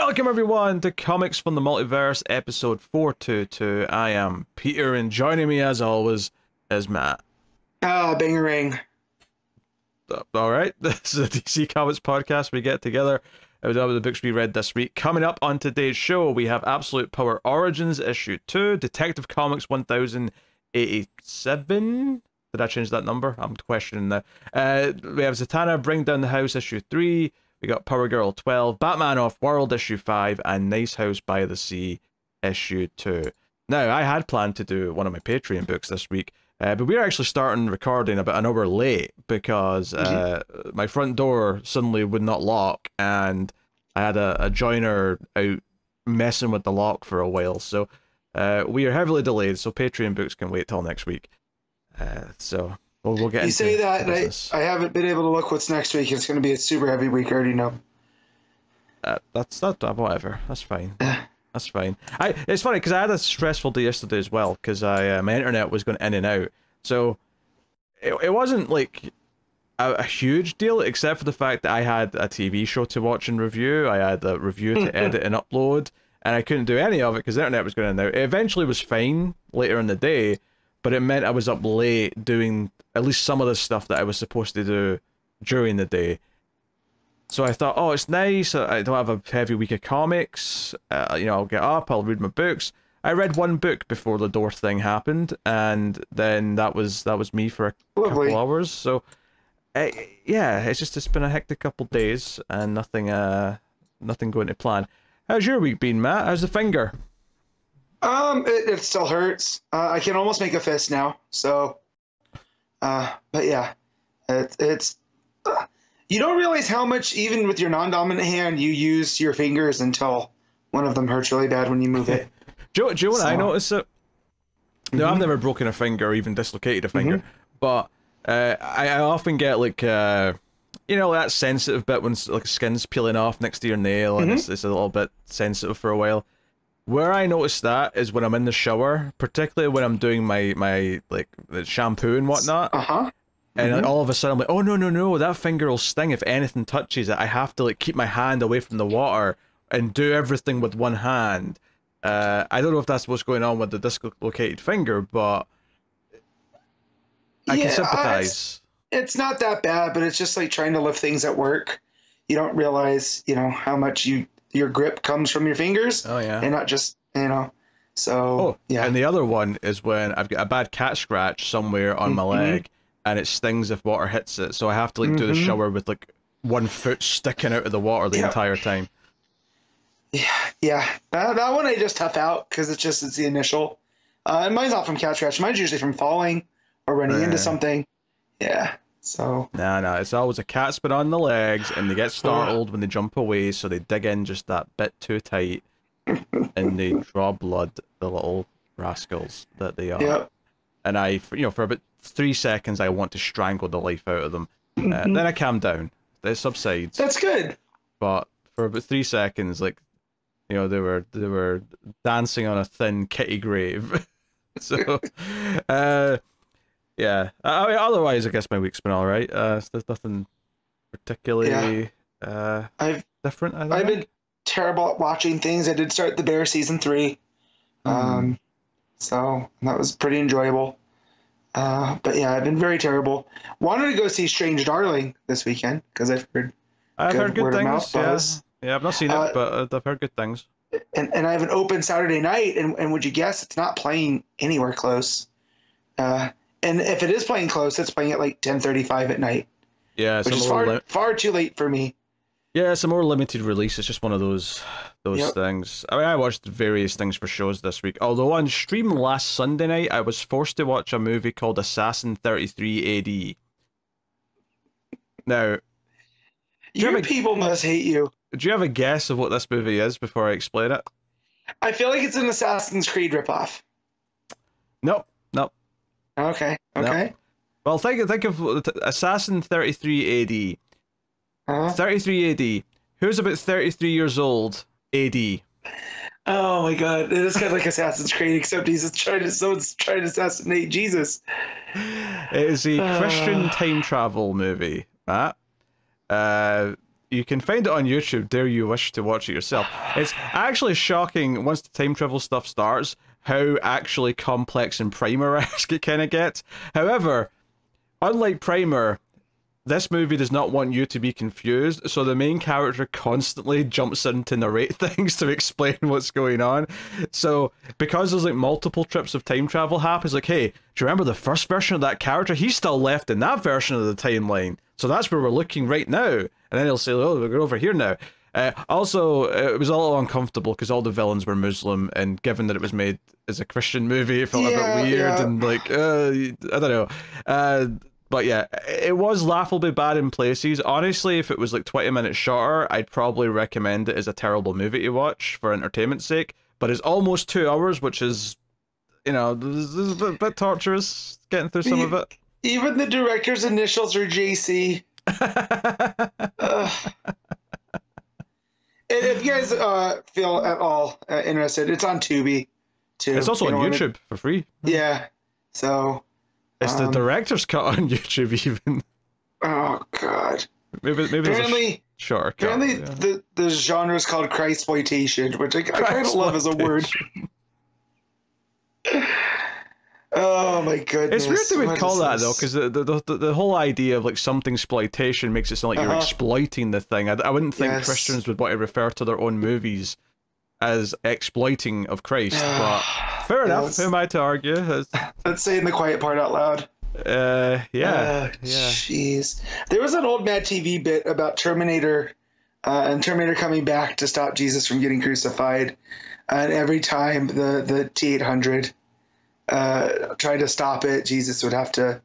Welcome everyone to Comics from the Multiverse, episode 422. I am Peter, and joining me as always is Matt. Ah, uh, ring. All right, this is a DC Comics podcast. We get together about the books we read this week. Coming up on today's show, we have Absolute Power Origins issue two, Detective Comics 1087. Did I change that number? I'm questioning that. Uh, we have Zatanna Bring Down the House issue three. We got Power Girl 12, Batman Off World issue 5, and Nice House by the Sea issue 2. Now, I had planned to do one of my Patreon books this week, uh, but we are actually starting recording about an hour late because uh, mm-hmm. my front door suddenly would not lock, and I had a, a joiner out messing with the lock for a while. So uh, we are heavily delayed, so Patreon books can wait till next week. Uh, so We'll, we'll get. You say that, I, I haven't been able to look what's next week. It's going to be a super heavy week. I already know. Uh, that's that. Uh, whatever. That's fine. that's fine. I. It's funny because I had a stressful day yesterday as well because I uh, my internet was going in and out. So it it wasn't like a, a, huge deal except for the fact that I had a TV show to watch and review. I had a review to edit and upload, and I couldn't do any of it because the internet was going in and out. It eventually was fine later in the day but it meant I was up late doing at least some of the stuff that I was supposed to do during the day. So I thought, oh, it's nice. I don't have a heavy week of comics. Uh, you know, I'll get up, I'll read my books. I read one book before the door thing happened, and then that was that was me for a Lovely. couple hours. So, uh, yeah, it's just it's been a hectic couple days and nothing uh nothing going to plan. How's your week been, Matt? How's the finger? Um, it, it still hurts. Uh, I can almost make a fist now. So, uh, but yeah, it, it's. Uh, you don't realize how much, even with your non-dominant hand, you use your fingers until one of them hurts really bad when you move it. do what so, I notice it? No, mm-hmm. I've never broken a finger or even dislocated a finger, mm-hmm. but uh, I, I often get like uh, you know that sensitive bit when like skin's peeling off next to your nail and mm-hmm. it's, it's a little bit sensitive for a while. Where I notice that is when I'm in the shower, particularly when I'm doing my my like the shampoo and whatnot. Uh huh. And mm-hmm. all of a sudden, I'm like, oh no no no, that finger will sting if anything touches it. I have to like keep my hand away from the water and do everything with one hand. Uh, I don't know if that's what's going on with the dislocated finger, but I yeah, can sympathize. It's, it's not that bad, but it's just like trying to lift things at work. You don't realize, you know, how much you your grip comes from your fingers. Oh yeah. And not just you know. So oh, yeah. And the other one is when I've got a bad cat scratch somewhere on mm-hmm. my leg and it stings if water hits it. So I have to like mm-hmm. do the mm-hmm. shower with like one foot sticking out of the water the entire time. Yeah, yeah. That, that one I just tough out because it's just it's the initial. Uh, and mine's not from cat scratch. Mine's usually from falling or running into something. Yeah. So no, no, it's always a cat spit on the legs, and they get startled when they jump away, so they dig in just that bit too tight, and they draw blood. The little rascals that they are. Yep. And I, you know, for about three seconds, I want to strangle the life out of them. Uh, mm-hmm. then I calm down. It subsides. That's good. But for about three seconds, like, you know, they were they were dancing on a thin kitty grave. so, uh, yeah. I mean, otherwise, I guess my week's been all right. Uh, there's nothing particularly yeah. uh, I've different. I I've been terrible at watching things. I did start the Bear season three, mm. um, so that was pretty enjoyable. Uh, but yeah, I've been very terrible. Wanted to go see Strange Darling this weekend because I've heard. I've good heard good things. Yeah. yeah, I've not seen it, uh, but I've heard good things. And, and I have an open Saturday night, and, and would you guess it's not playing anywhere close? Uh, and if it is playing close, it's playing at like ten thirty five at night. Yeah, which is far far too late for me. Yeah, it's a more limited release. It's just one of those those yep. things. I mean, I watched various things for shows this week. Although on stream last Sunday night, I was forced to watch a movie called Assassin Thirty Three AD. Now, your you people a, must hate you. Do you have a guess of what this movie is before I explain it? I feel like it's an Assassin's Creed ripoff. Nope. Okay. Okay. Well, think think of Assassin 33 AD. Huh? 33 AD. Who's about 33 years old AD? Oh my god, it is kind of like Assassin's Creed, except he's trying to someone's trying to assassinate Jesus. It is a uh... Christian time travel movie, Matt. Uh, you can find it on YouTube. Dare you wish to watch it yourself? It's actually shocking once the time travel stuff starts how actually complex and Primer-esque it kind of gets. However, unlike Primer, this movie does not want you to be confused, so the main character constantly jumps in to narrate things to explain what's going on. So because there's like multiple trips of time travel happens, like, hey, do you remember the first version of that character? He's still left in that version of the timeline. So that's where we're looking right now. And then he'll say, oh, we're over here now. Uh, also, it was a little uncomfortable because all the villains were Muslim, and given that it was made as a Christian movie, it felt yeah, a bit weird yeah. and like uh, I don't know. Uh, but yeah, it was laughably bad in places. Honestly, if it was like 20 minutes shorter, I'd probably recommend it as a terrible movie to watch for entertainment's sake. But it's almost two hours, which is, you know, this is a bit, bit torturous getting through some of it. Even the director's initials are JC. if you guys uh, feel at all uh, interested, it's on Tubi too. It's also on YouTube for free. Yeah. So it's um, the director's cut on YouTube, even. Oh God. Maybe maybe apparently, shorter cut. Apparently, yeah. the the genre is called exploitation, which I, I kind of love as a word. oh my goodness! It's weird that we'd call that this? though, because the, the, the the whole idea of like something exploitation makes it sound like uh-huh. you're exploiting the thing. I, I wouldn't think yes. Christians would want to refer to their own movies as exploiting of Christ, but fair enough. Who am I to argue? Let's say in the quiet part out loud. Uh, yeah, uh, yeah. Jeez, there was an old Mad TV bit about Terminator, uh, and Terminator coming back to stop Jesus from getting crucified, and every time the the T eight hundred uh, tried to stop it, Jesus would have to,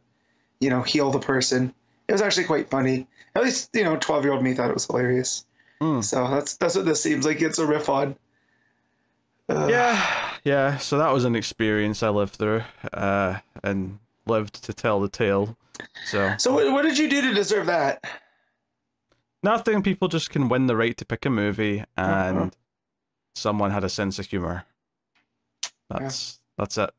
you know, heal the person. It was actually quite funny. At least you know, twelve year old me thought it was hilarious. Mm. So that's that's what this seems like. It's a riff on. Uh, yeah, yeah. So that was an experience I lived through, uh, and lived to tell the tale. So. So what, what did you do to deserve that? Nothing. People just can win the right to pick a movie, and uh-huh. someone had a sense of humor. That's yeah. that's it.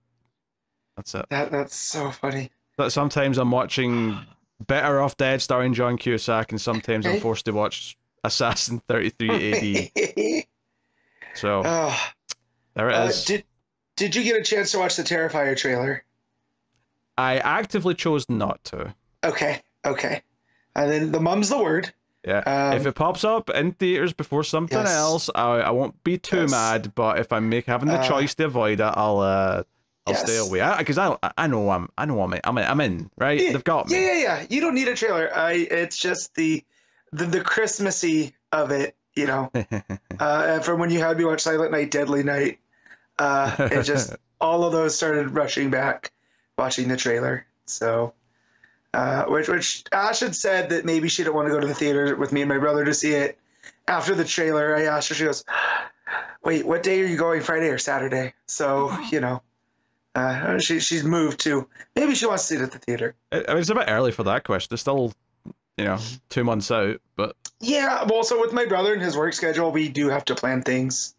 That's it. That that's so funny. That sometimes I'm watching Better Off Dead starring John Cusack, and sometimes I'm forced to watch Assassin 33 AD. so. Oh. There it uh, is. Did Did you get a chance to watch the Terrifier trailer? I actively chose not to. Okay, okay. And then the mum's the word. Yeah. Um, if it pops up in theaters before something yes. else, I, I won't be too yes. mad. But if I make having the uh, choice to avoid it, I'll uh, I'll yes. stay away. Because I, I I know I'm I know I'm in, I'm in, I'm in right. Yeah, They've got me. Yeah, yeah, yeah. You don't need a trailer. I it's just the the, the Christmassy of it. You know, uh, from when you had me watch Silent Night, Deadly Night, uh, it just all of those started rushing back, watching the trailer. So, uh, which which Ash had said that maybe she didn't want to go to the theater with me and my brother to see it. After the trailer, I asked her. She goes, "Wait, what day are you going? Friday or Saturday?" So you know. Uh, she she's moved to maybe she wants to see it at the theater. I mean, it's a bit early for that question. It's still, you know, two months out. But yeah, well, so with my brother and his work schedule, we do have to plan things,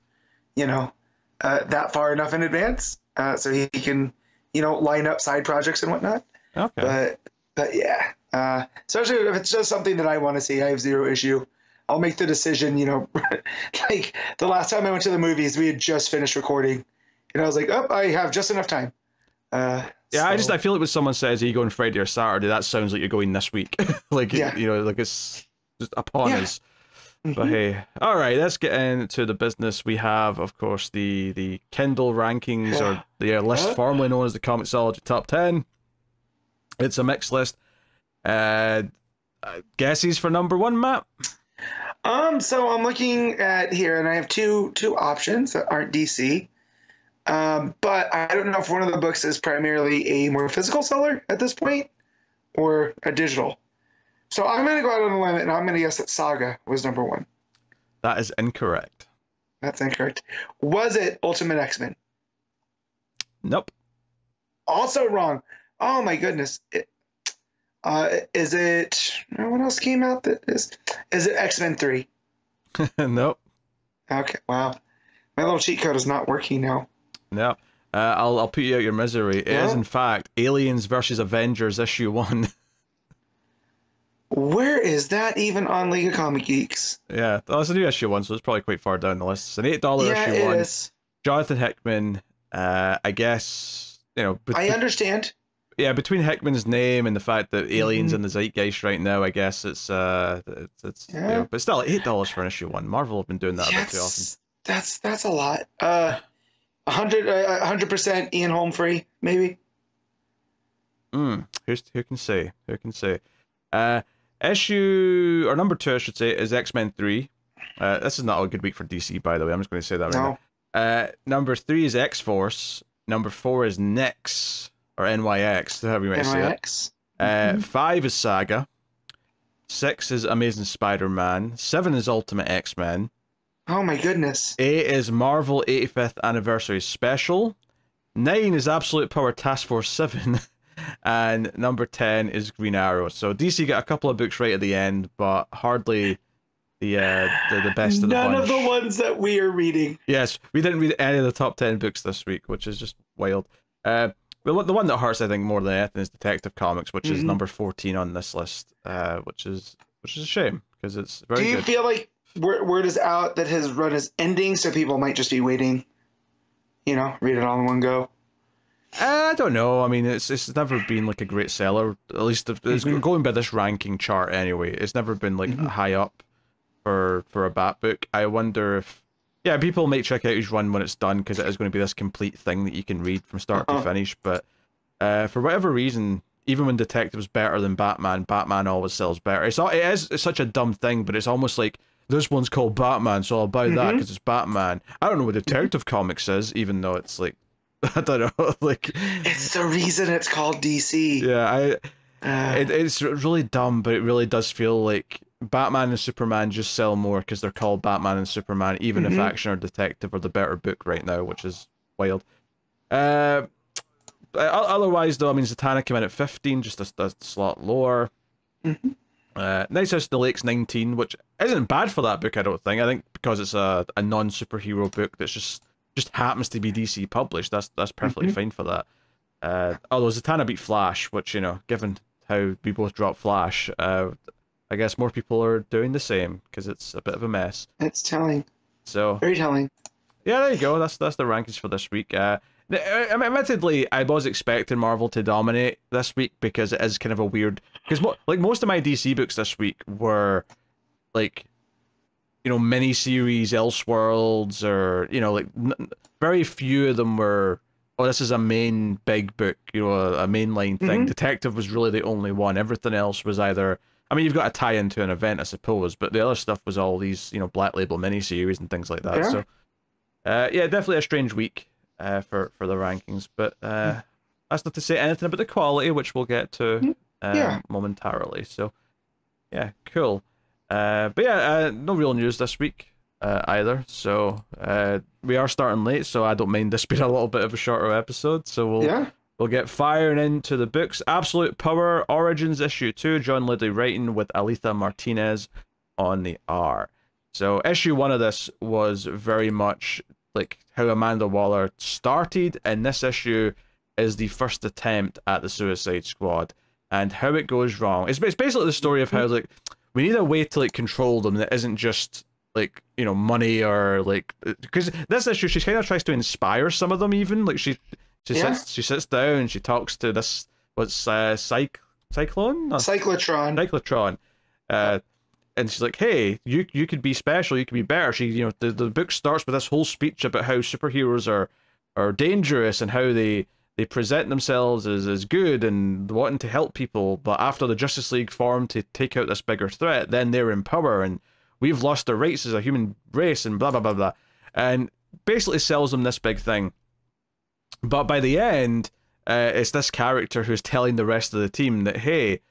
you know, uh, that far enough in advance, uh, so he can, you know, line up side projects and whatnot. Okay. But but yeah, uh, especially if it's just something that I want to see, I have zero issue. I'll make the decision. You know, like the last time I went to the movies, we had just finished recording, and I was like, oh, I have just enough time. Uh, yeah, so... I just I feel like when someone says, "Are you going Friday or Saturday?" That sounds like you're going this week. like yeah. you know, like it's just upon yeah. us. But mm-hmm. hey, all right, let's get into the business. We have, of course, the the Kindle rankings or the uh, list formerly known as the Comixology Top Ten. It's a mixed list. Uh, uh, guesses for number one, Matt. Um, so I'm looking at here, and I have two two options that aren't DC. Um, but I don't know if one of the books is primarily a more physical seller at this point, or a digital. So I'm going to go out on a limb and I'm going to guess that Saga was number one. That is incorrect. That's incorrect. Was it Ultimate X Men? Nope. Also wrong. Oh my goodness. It, uh, is it? What else came out that is? Is it X Men Three? nope. Okay. Wow. My little cheat code is not working now. No. Uh, I'll I'll put you out your misery. It yeah. is in fact Aliens versus Avengers issue one. Where is that even on League of Comic Geeks? Yeah, that's a new issue one, so it's probably quite far down the list. It's an eight dollar yeah, issue it one. is. Jonathan Hickman, uh, I guess you know. bet- I understand. yeah, between Hickman's name and the fact that aliens Mhm. in the zeitgeist right now, I guess it's uh, it's, it's you Yeah. know, but still eight dollars for an issue one. Marvel have been doing that a bit too often. Yes, that's that's a lot. Uh, a hundred, percent Ian Holm free, maybe. Mm, who's who can say? Who can say? Uh, issue or number two, I should say, is X Men Three. Uh, this is not a good week for DC, by the way. I'm just going to say that right No. now. Uh, number three is X Force. Number four is Nyx or NYX, however you might say it. NYX. Uh, Mhm. Five is Saga. Six is Amazing Spider-Man. Seven is Ultimate X-Men. Oh my goodness. Eight is Marvel 85th Anniversary Special. Nine is Absolute Power Task Force 7. and number 10 is Green Arrow. So DC got a couple of books right at the end, but hardly the uh, the, the best of the None of the ones that we are reading. Yes, we didn't read any of the top 10 books this week, which is just wild. Uh, the, one- the one that hurts, I think, more than anything is Detective Comics, which is Mhm. number 14 on this list, uh, which is which is a shame because it's very Do you good. feel like word is out that his run is ending, so people might just be waiting? You know, read it all in one go. I don't know. I mean, it's it's never been like a great seller. At least if, it's Mhm. going by this ranking chart anyway. It's never been like Mhm. high up for for a Bat book. I wonder if yeah, people might check out his run when it's done because it is going to be this complete thing that you can read from start Uh-huh. to finish. But uh, for whatever reason, even when Detective's better than Batman, Batman always sells better. It's all, it is it's such a dumb thing, but it's almost like this one's called Batman, so I'll buy that Mhm. because it's Batman. I don't know what Detective Comics is, even though it's like I don't know, like It's the reason it's called DC. yeah, I Uh, it, it's really dumb, but it really does feel like Batman and Superman just sell more because they're called Batman and Superman, even if Mhm. Action or Detective are the better book right now, which is wild. Uh, otherwise, though, I mean, Zatanna came in at 15, just a, a slot lower. Mhm. Uh, Nice House in the Lakes 19, which isn't bad for that book, I don't think. I think because it's a, a non superhero book that's just just happens to be DC published, that's that's perfectly Mhm. fine for that. Uh, although Zatanna beat Flash, which, you know, given how we both dropped Flash, uh, I guess more people are doing the same because it's a bit of a mess. it's telling. So Very telling. yeah, there you go. That's that's the rankings for this week. Uh, uh, I mean, admittedly, I was expecting Marvel to dominate this week because it is kind of a weird. Because mo- like most of my DC books this week were like, you know, mini series, Elseworlds, or you know, like n- very few of them were. Oh, this is a main big book, you know, a, a mainline thing. Mhm. Detective was really the only one. Everything else was either. I mean, you've got to tie into an event, I suppose, but the other stuff was all these, you know, Black Label miniseries and things like that. Yeah. So, uh, yeah, definitely a strange week uh, for for the rankings, but uh, that's not to say anything about the quality, which we'll get to Mm, um, yeah. momentarily. So, yeah, cool. Uh, but yeah, uh, no real news this week uh, either. So uh, we are starting late, so I don't mind this being a little bit of a shorter episode. So we'll Yeah. We'll get firing into the books. Absolute Power Origins issue two. John Ridley writing with Alitha Martinez on the R. So issue one of this was very much like how Amanda Waller started, and this issue is the first attempt at the Suicide Squad and how it goes wrong. It's, it's basically the story of how like we need a way to like control them that isn't just like you know money or like because this issue she kind of tries to inspire some of them even like she she Yeah. sits she sits down and she talks to this what's uh cyc cyclone No, Cyclotron. cyclotron uh and she's like hey you you could be special you could be better she you know the, the book starts with this whole speech about how superheroes are are dangerous and how they they present themselves as, as good and wanting to help people but after the justice league formed to take out this bigger threat then they're in power and we've lost our rights as a human race and blah blah blah blah. And basically sells them this big thing. But by the end uh, it's this character who's telling the rest of the team that hey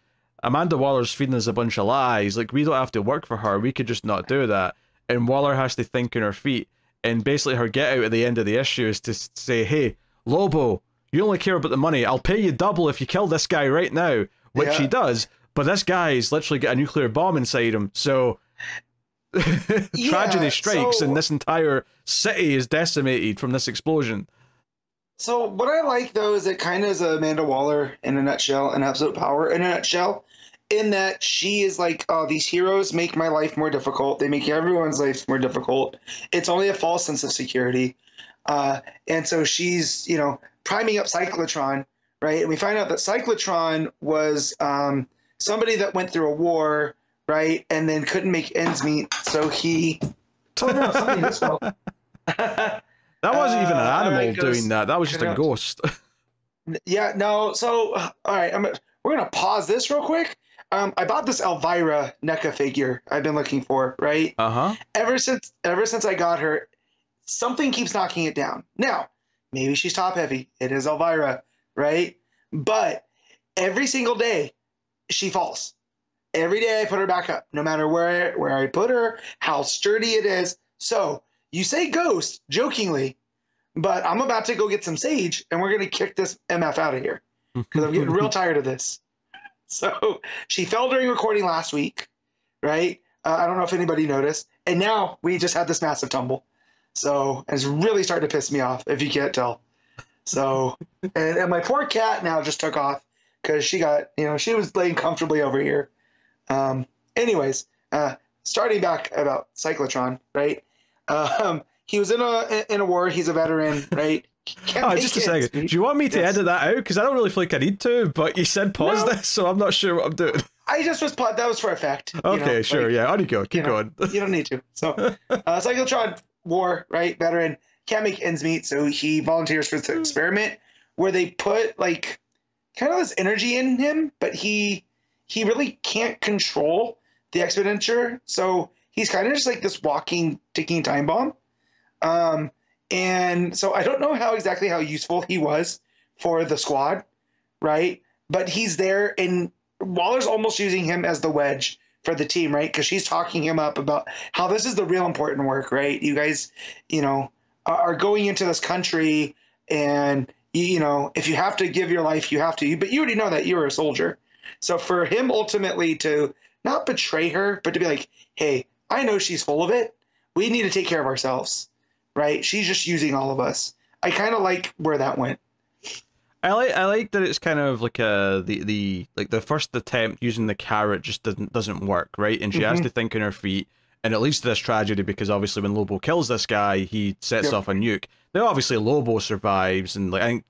amanda waller's feeding us a bunch of lies. Like we don't have to work for her. We could just not do that. And waller has to think on her feet. And basically her get out at the end of the issue is to say hey lobo you only care about the money i'll pay you double if you kill this guy right now which Yeah. he does but this guy's literally got a nuclear bomb inside him so tragedy Yeah, strikes so- and this entire city is decimated from this explosion So what I like though is it kind of is Amanda Waller in a nutshell, an absolute power in a nutshell. in that she is like, oh, these heroes make my life more difficult. They make everyone's life more difficult. It's only a false sense of security. Uh, and so she's, you know, priming up Cyclotron, right? And we find out that Cyclotron was um, somebody that went through a war, right? And then couldn't make ends meet. So he. Oh, no, something just fell. That wasn't even an Uh, animal doing that. That was just a ghost. Yeah, no. So, all right, I'm, we're gonna pause this real quick. Um, I bought this Elvira NECA figure I've been looking for, right? Uh huh. Ever since ever since I got her, something keeps knocking it down. Now, maybe she's top heavy. It is Elvira, right? But every single day, she falls. Every day I put her back up, no matter where where I put her, how sturdy it is. So you say ghost jokingly, but I'm about to go get some sage, and we're gonna kick this MF out of here because I'm getting real tired of this. So she fell during recording last week, right? Uh, I don't know if anybody noticed, and now we just had this massive tumble. So it's really starting to piss me off, if you can't tell. So, and, and my poor cat now just took off because she got, you know, she was laying comfortably over here. Um, anyways, uh, starting back about Cyclotron, right? Um, he was in a in a war. He's a veteran, right? Oh, just a it. second. Do you want me to Yes. edit that out? Because I don't really feel like I need to, but you said pause No. this, so I'm not sure what I'm doing. I just was put that was for effect. Okay, know, sure. like, yeah, on you go. Keep you know, going. you don't need to. So, uh, Cyclotron War, right? Veteran can't make ends meet, so he volunteers for Hmm. the experiment where they put like kind of this energy in him, but he he really can't control the expenditure. So he's kind of just like this walking ticking time bomb. Um, and so I don't know how exactly how useful he was for the squad, right? But he's there, and Waller's almost using him as the wedge for the team, right? Because she's talking him up about how this is the real important work, right? You guys, you know, are going into this country, and you, know, if you have to give your life, you have to. But you already know that you were a soldier. So for him ultimately to not betray her, but to be like, hey, I know she's full of it. We need to take care of ourselves, right? She's just using all of us. I kind of like where that went. I like I like that it's kind of like a the the like the first attempt using the carrot just doesn't doesn't work right, and she has Mhm. to think on her feet, and it leads to this tragedy because obviously when Lobo kills this guy, he sets Yep. off a nuke. Now obviously Lobo survives, and like I think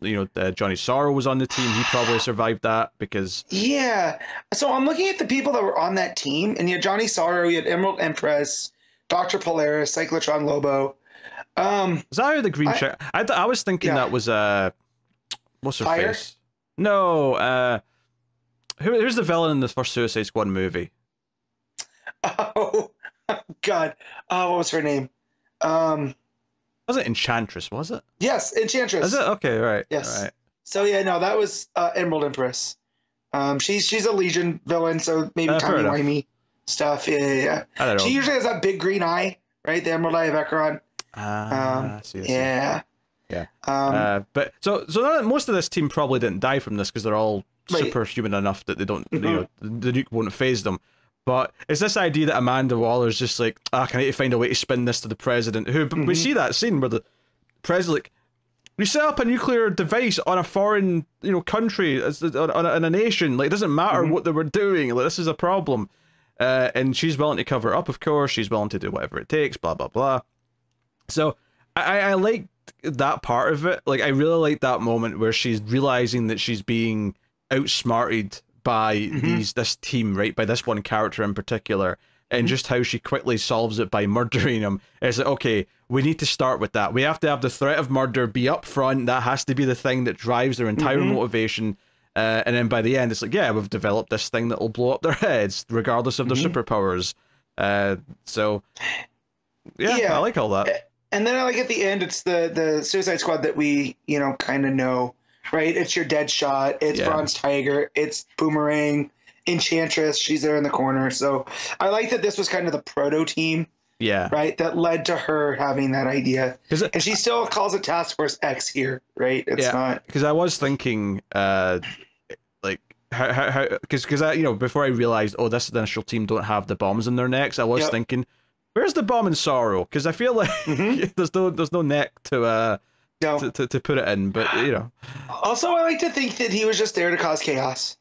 you know uh, Johnny Sorrow was on the team, he probably survived that because Yeah. So I'm looking at the people that were on that team, and you had Johnny Sorrow, you had Emerald Empress, Doctor Polaris, Cyclotron Lobo. Um, is that how the green I- check? I, I was thinking Yeah. that was uh, what's her Fire? face? No, uh, who who's the villain in the first Suicide Squad movie? oh, God. Uh, what was her name? Um, Was it Enchantress? Was it? yes, Enchantress. Is it okay? Right. Yes. Right. So yeah, no, that was uh, Emerald Empress. Um, she's she's a Legion villain, so maybe Uh, enough. wimey stuff. Yeah, yeah, yeah. I don't know. She usually has that big green eye, right? The Emerald Eye of Ekron. Ah, Um, I see, I see. Yeah. Yeah. Um, uh, but so so most of this team probably didn't die from this because they're all Right. superhuman enough that they don't, you Mhm. know, the, nuke won't phase them. But it's this idea that Amanda Waller's just like, ah, can I need to find a way to spin this to the president? Who but we see that scene where the president, like, you set up a nuclear device on a foreign, you know, country, as on, on, a, in a nation. Like, it doesn't matter Mhm. what they were doing. Like, this is a problem. Uh, and she's willing to cover it up, of course. She's willing to do whatever it takes. Blah blah blah. So I, I like that part of it. Like I really like that moment where she's realizing that she's being outsmarted by Mhm. these this team, right? By this one character in particular. And Mhm. just how she quickly solves it by murdering him. It's like, okay, we need to start with that. We have to have the threat of murder be up front. That has to be the thing that drives their entire Mhm. motivation. Uh, and then by the end, it's like, yeah, we've developed this thing that will blow up their heads, regardless of their Mhm. superpowers. Uh, so, yeah, Yeah. I like all that. And then like at the end, it's the the Suicide Squad that we you know kind of know, right? It's your Deadshot, it's Yeah. Bronze Tiger, it's Boomerang, Enchantress. She's there in the corner. So I like that this was kind of the proto team, Yeah. right? That led to her having that idea, Because and she still calls it Task Force X here, right? It's Yeah. not. because I was thinking, uh, like how how how because because I you know before I realized oh this the initial team don't have the bombs in their necks, I was Yep. thinking, where's the bomb in sorrow? Because I feel like Mhm. there's no there's no neck to uh No. to, to, to put it in, but you know Also, I like to think that he was just there to cause chaos.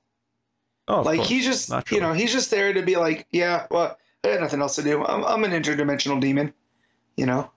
Oh, like course, he's just naturally. you know he's just there to be like yeah well I had nothing else to do I'm, I'm an interdimensional demon you know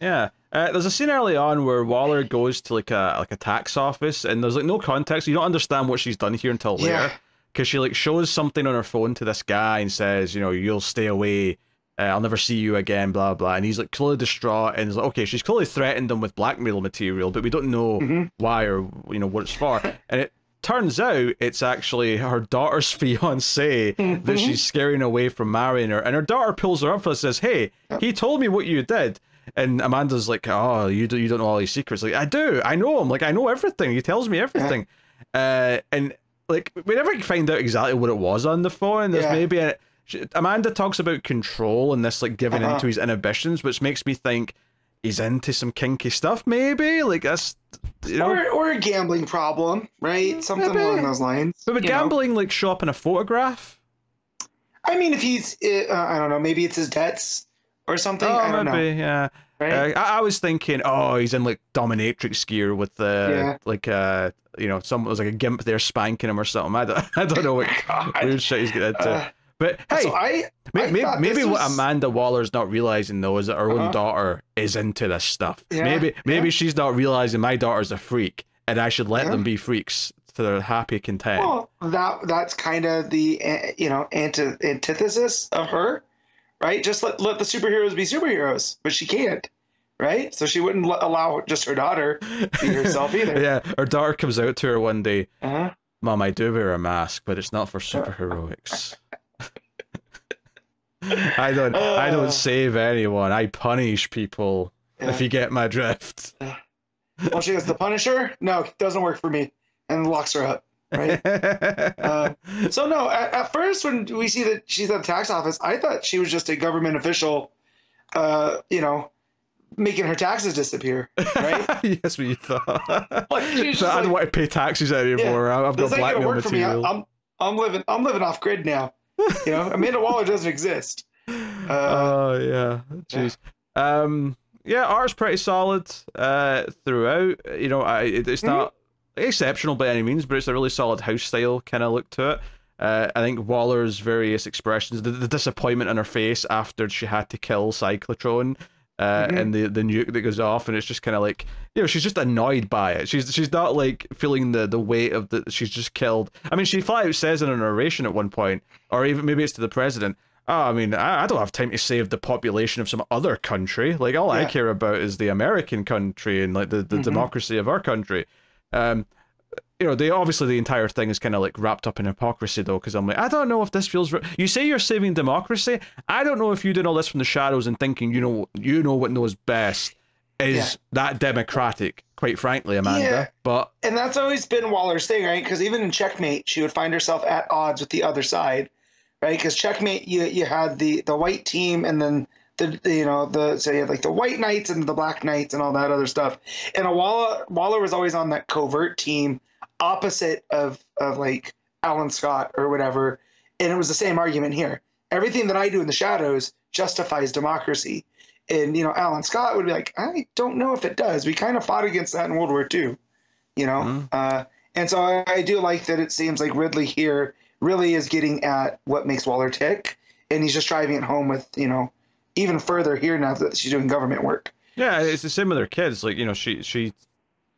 Yeah. Uh, there's a scene early on where Waller goes to like a like a tax office, and there's like no context. You don't understand what she's done here until Yeah. later, because she like shows something on her phone to this guy and says, you know, you'll stay away. Uh, I'll never see you again. Blah blah. And he's like clearly distraught, and he's like, okay, she's clearly threatened him with blackmail material, but we don't know Mhm. why or you know what it's for. And it turns out it's actually her daughter's fiance that Mhm. she's scaring away from marrying her. And her daughter pulls her up and says, "Hey, he told me what you did." And Amanda's like, "Oh, you do, you don't know all these secrets." Like, I do. I know him. Like, I know everything. He tells me everything. Uh, and like, we never find out exactly what it was on the phone. There's Yeah. maybe a, she, Amanda talks about control and this like giving Uh-huh. into his inhibitions, which makes me think he's into some kinky stuff. Maybe like that's you know. or or a gambling problem right something Maybe. along those lines but would you know? gambling like show up in a photograph? I mean if he's uh, I don't know maybe it's his debts or something I Oh, don't know maybe, yeah. right Uh, I, I was thinking, oh, he's in like dominatrix gear with the Yeah. like uh you know, someone was like a gimp there spanking him or something. I don't, I don't know what God. weird shit he's getting into. But hey, so I may, I may- maybe what was- Amanda Waller's not realizing though is that her own Uh-huh. daughter is into this stuff. Yeah, maybe maybe yeah. she's not realizing my daughter's a freak and I should let Yeah. them be freaks to their happy content. Well, that that's kind of the uh, you know anti antithesis of her, right? Just let let the superheroes be superheroes, but she can't, right? So she wouldn't allow just her daughter to be herself either. yeah, her daughter comes out to her one day. Uh-huh. Mom, I do wear a mask, but it's not for superheroics. I don't I Uh. don't save anyone. I punish people. If you get my drift. Well, she goes, the Punisher? No, it doesn't work for me, and locks her up. Right. Uh, So no, at, at first when we see that she's at the tax office, I thought she was just a government official, uh, you know, making her taxes disappear. Right? yes, what you thought. Like, she's So I don't want to pay taxes anymore. Yeah, I've got this ain't gonna blackmail. I, material. I'm I'm living I'm living off grid now. You know, Amanda Waller doesn't exist. Uh, oh yeah, jeez. Um, yeah, art's pretty solid uh, throughout. You know, I it, it's not exceptional by any means, but it's a really solid house style kind of look to it. Uh, I think Waller's various expressions, the, the disappointment on her face after she had to kill Cyclotron, uh, Mhm. and the the nuke that goes off, and it's just kind of like you know she's just annoyed by it. She's she's not like feeling the the weight of the she's just killed. I mean, she flat out says in a narration at one point, or even maybe it's to the president. Oh, I mean, I, I don't have time to save the population of some other country. Like all I care about is the American country and like the, the Mhm. democracy of our country. Um, you know, they obviously the entire thing is kind of like wrapped up in hypocrisy though, because I'm like, I don't know if this feels. You say you're saving democracy. I don't know if you did all this from the shadows and thinking you know you know what knows best is Yeah. that democratic. Quite frankly, Amanda. Yeah. But and that's always been Waller's thing, right? Because even in Checkmate, she would find herself at odds with the other side, right? Because Checkmate, you you had the the white team, and then the, you know the so you had like the white knights and the black knights and all that other stuff. And a Waller Waller was always on that covert team, opposite of of like Alan Scott or whatever. And it was the same argument here. Everything that I do in the shadows justifies democracy. And you know, Alan Scott would be like, I don't know if it does. We kind of fought against that in World War II, you know. Mhm. Uh, and so I, I do like that. It seems like Ridley here really is getting at what makes Waller tick, and he's just driving it home with you know, even further here now that she's doing government work. Yeah, it's the same with her kids. Like, you know, she she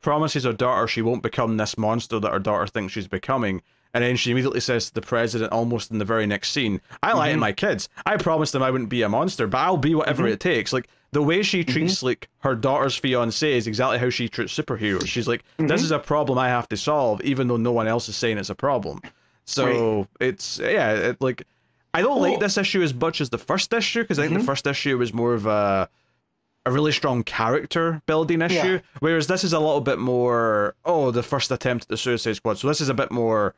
promises her daughter she won't become this monster that her daughter thinks she's becoming. And then she immediately says to the president almost in the very next scene, I lie to Mhm. my kids. I promised them I wouldn't be a monster, but I'll be whatever Mhm. it takes. Like the way she Mm-hmm. treats like her daughter's fiance is exactly how she treats superheroes. She's like, This Mhm. is a problem I have to solve, even though no one else is saying it's a problem. So it's yeah, it, like I don't like this issue as much as the first issue because I think Mhm. the first issue was more of a a really strong character building issue, Yeah. whereas this is a little bit more oh the first attempt at the Suicide Squad. So this is a bit more,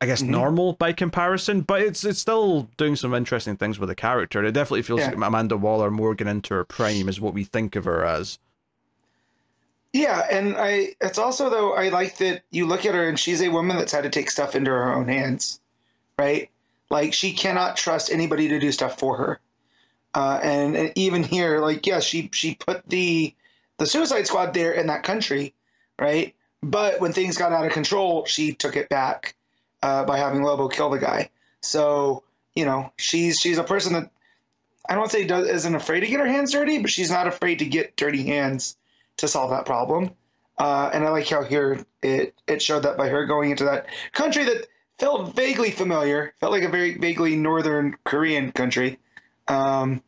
I guess, Mhm. normal by comparison, but it's it's still doing some interesting things with the character. And it definitely feels Yeah. like Amanda Waller Morgan into her prime is what we think of her as. Yeah, and I it's also though I like that you look at her and she's a woman that's had to take stuff into her own hands, right? Like she cannot trust anybody to do stuff for her. Uh, and, and even here, like yeah, she she put the the Suicide Squad there in that country, right? But when things got out of control, she took it back. uh, by having Lobo kill the guy. So you know, she's she's a person that I don't say does, isn't afraid to get her hands dirty, but she's not afraid to get dirty hands to solve that problem. Uh, and I like how here it it showed that by her going into that country that felt vaguely familiar, felt like a very vaguely northern Korean country. Um,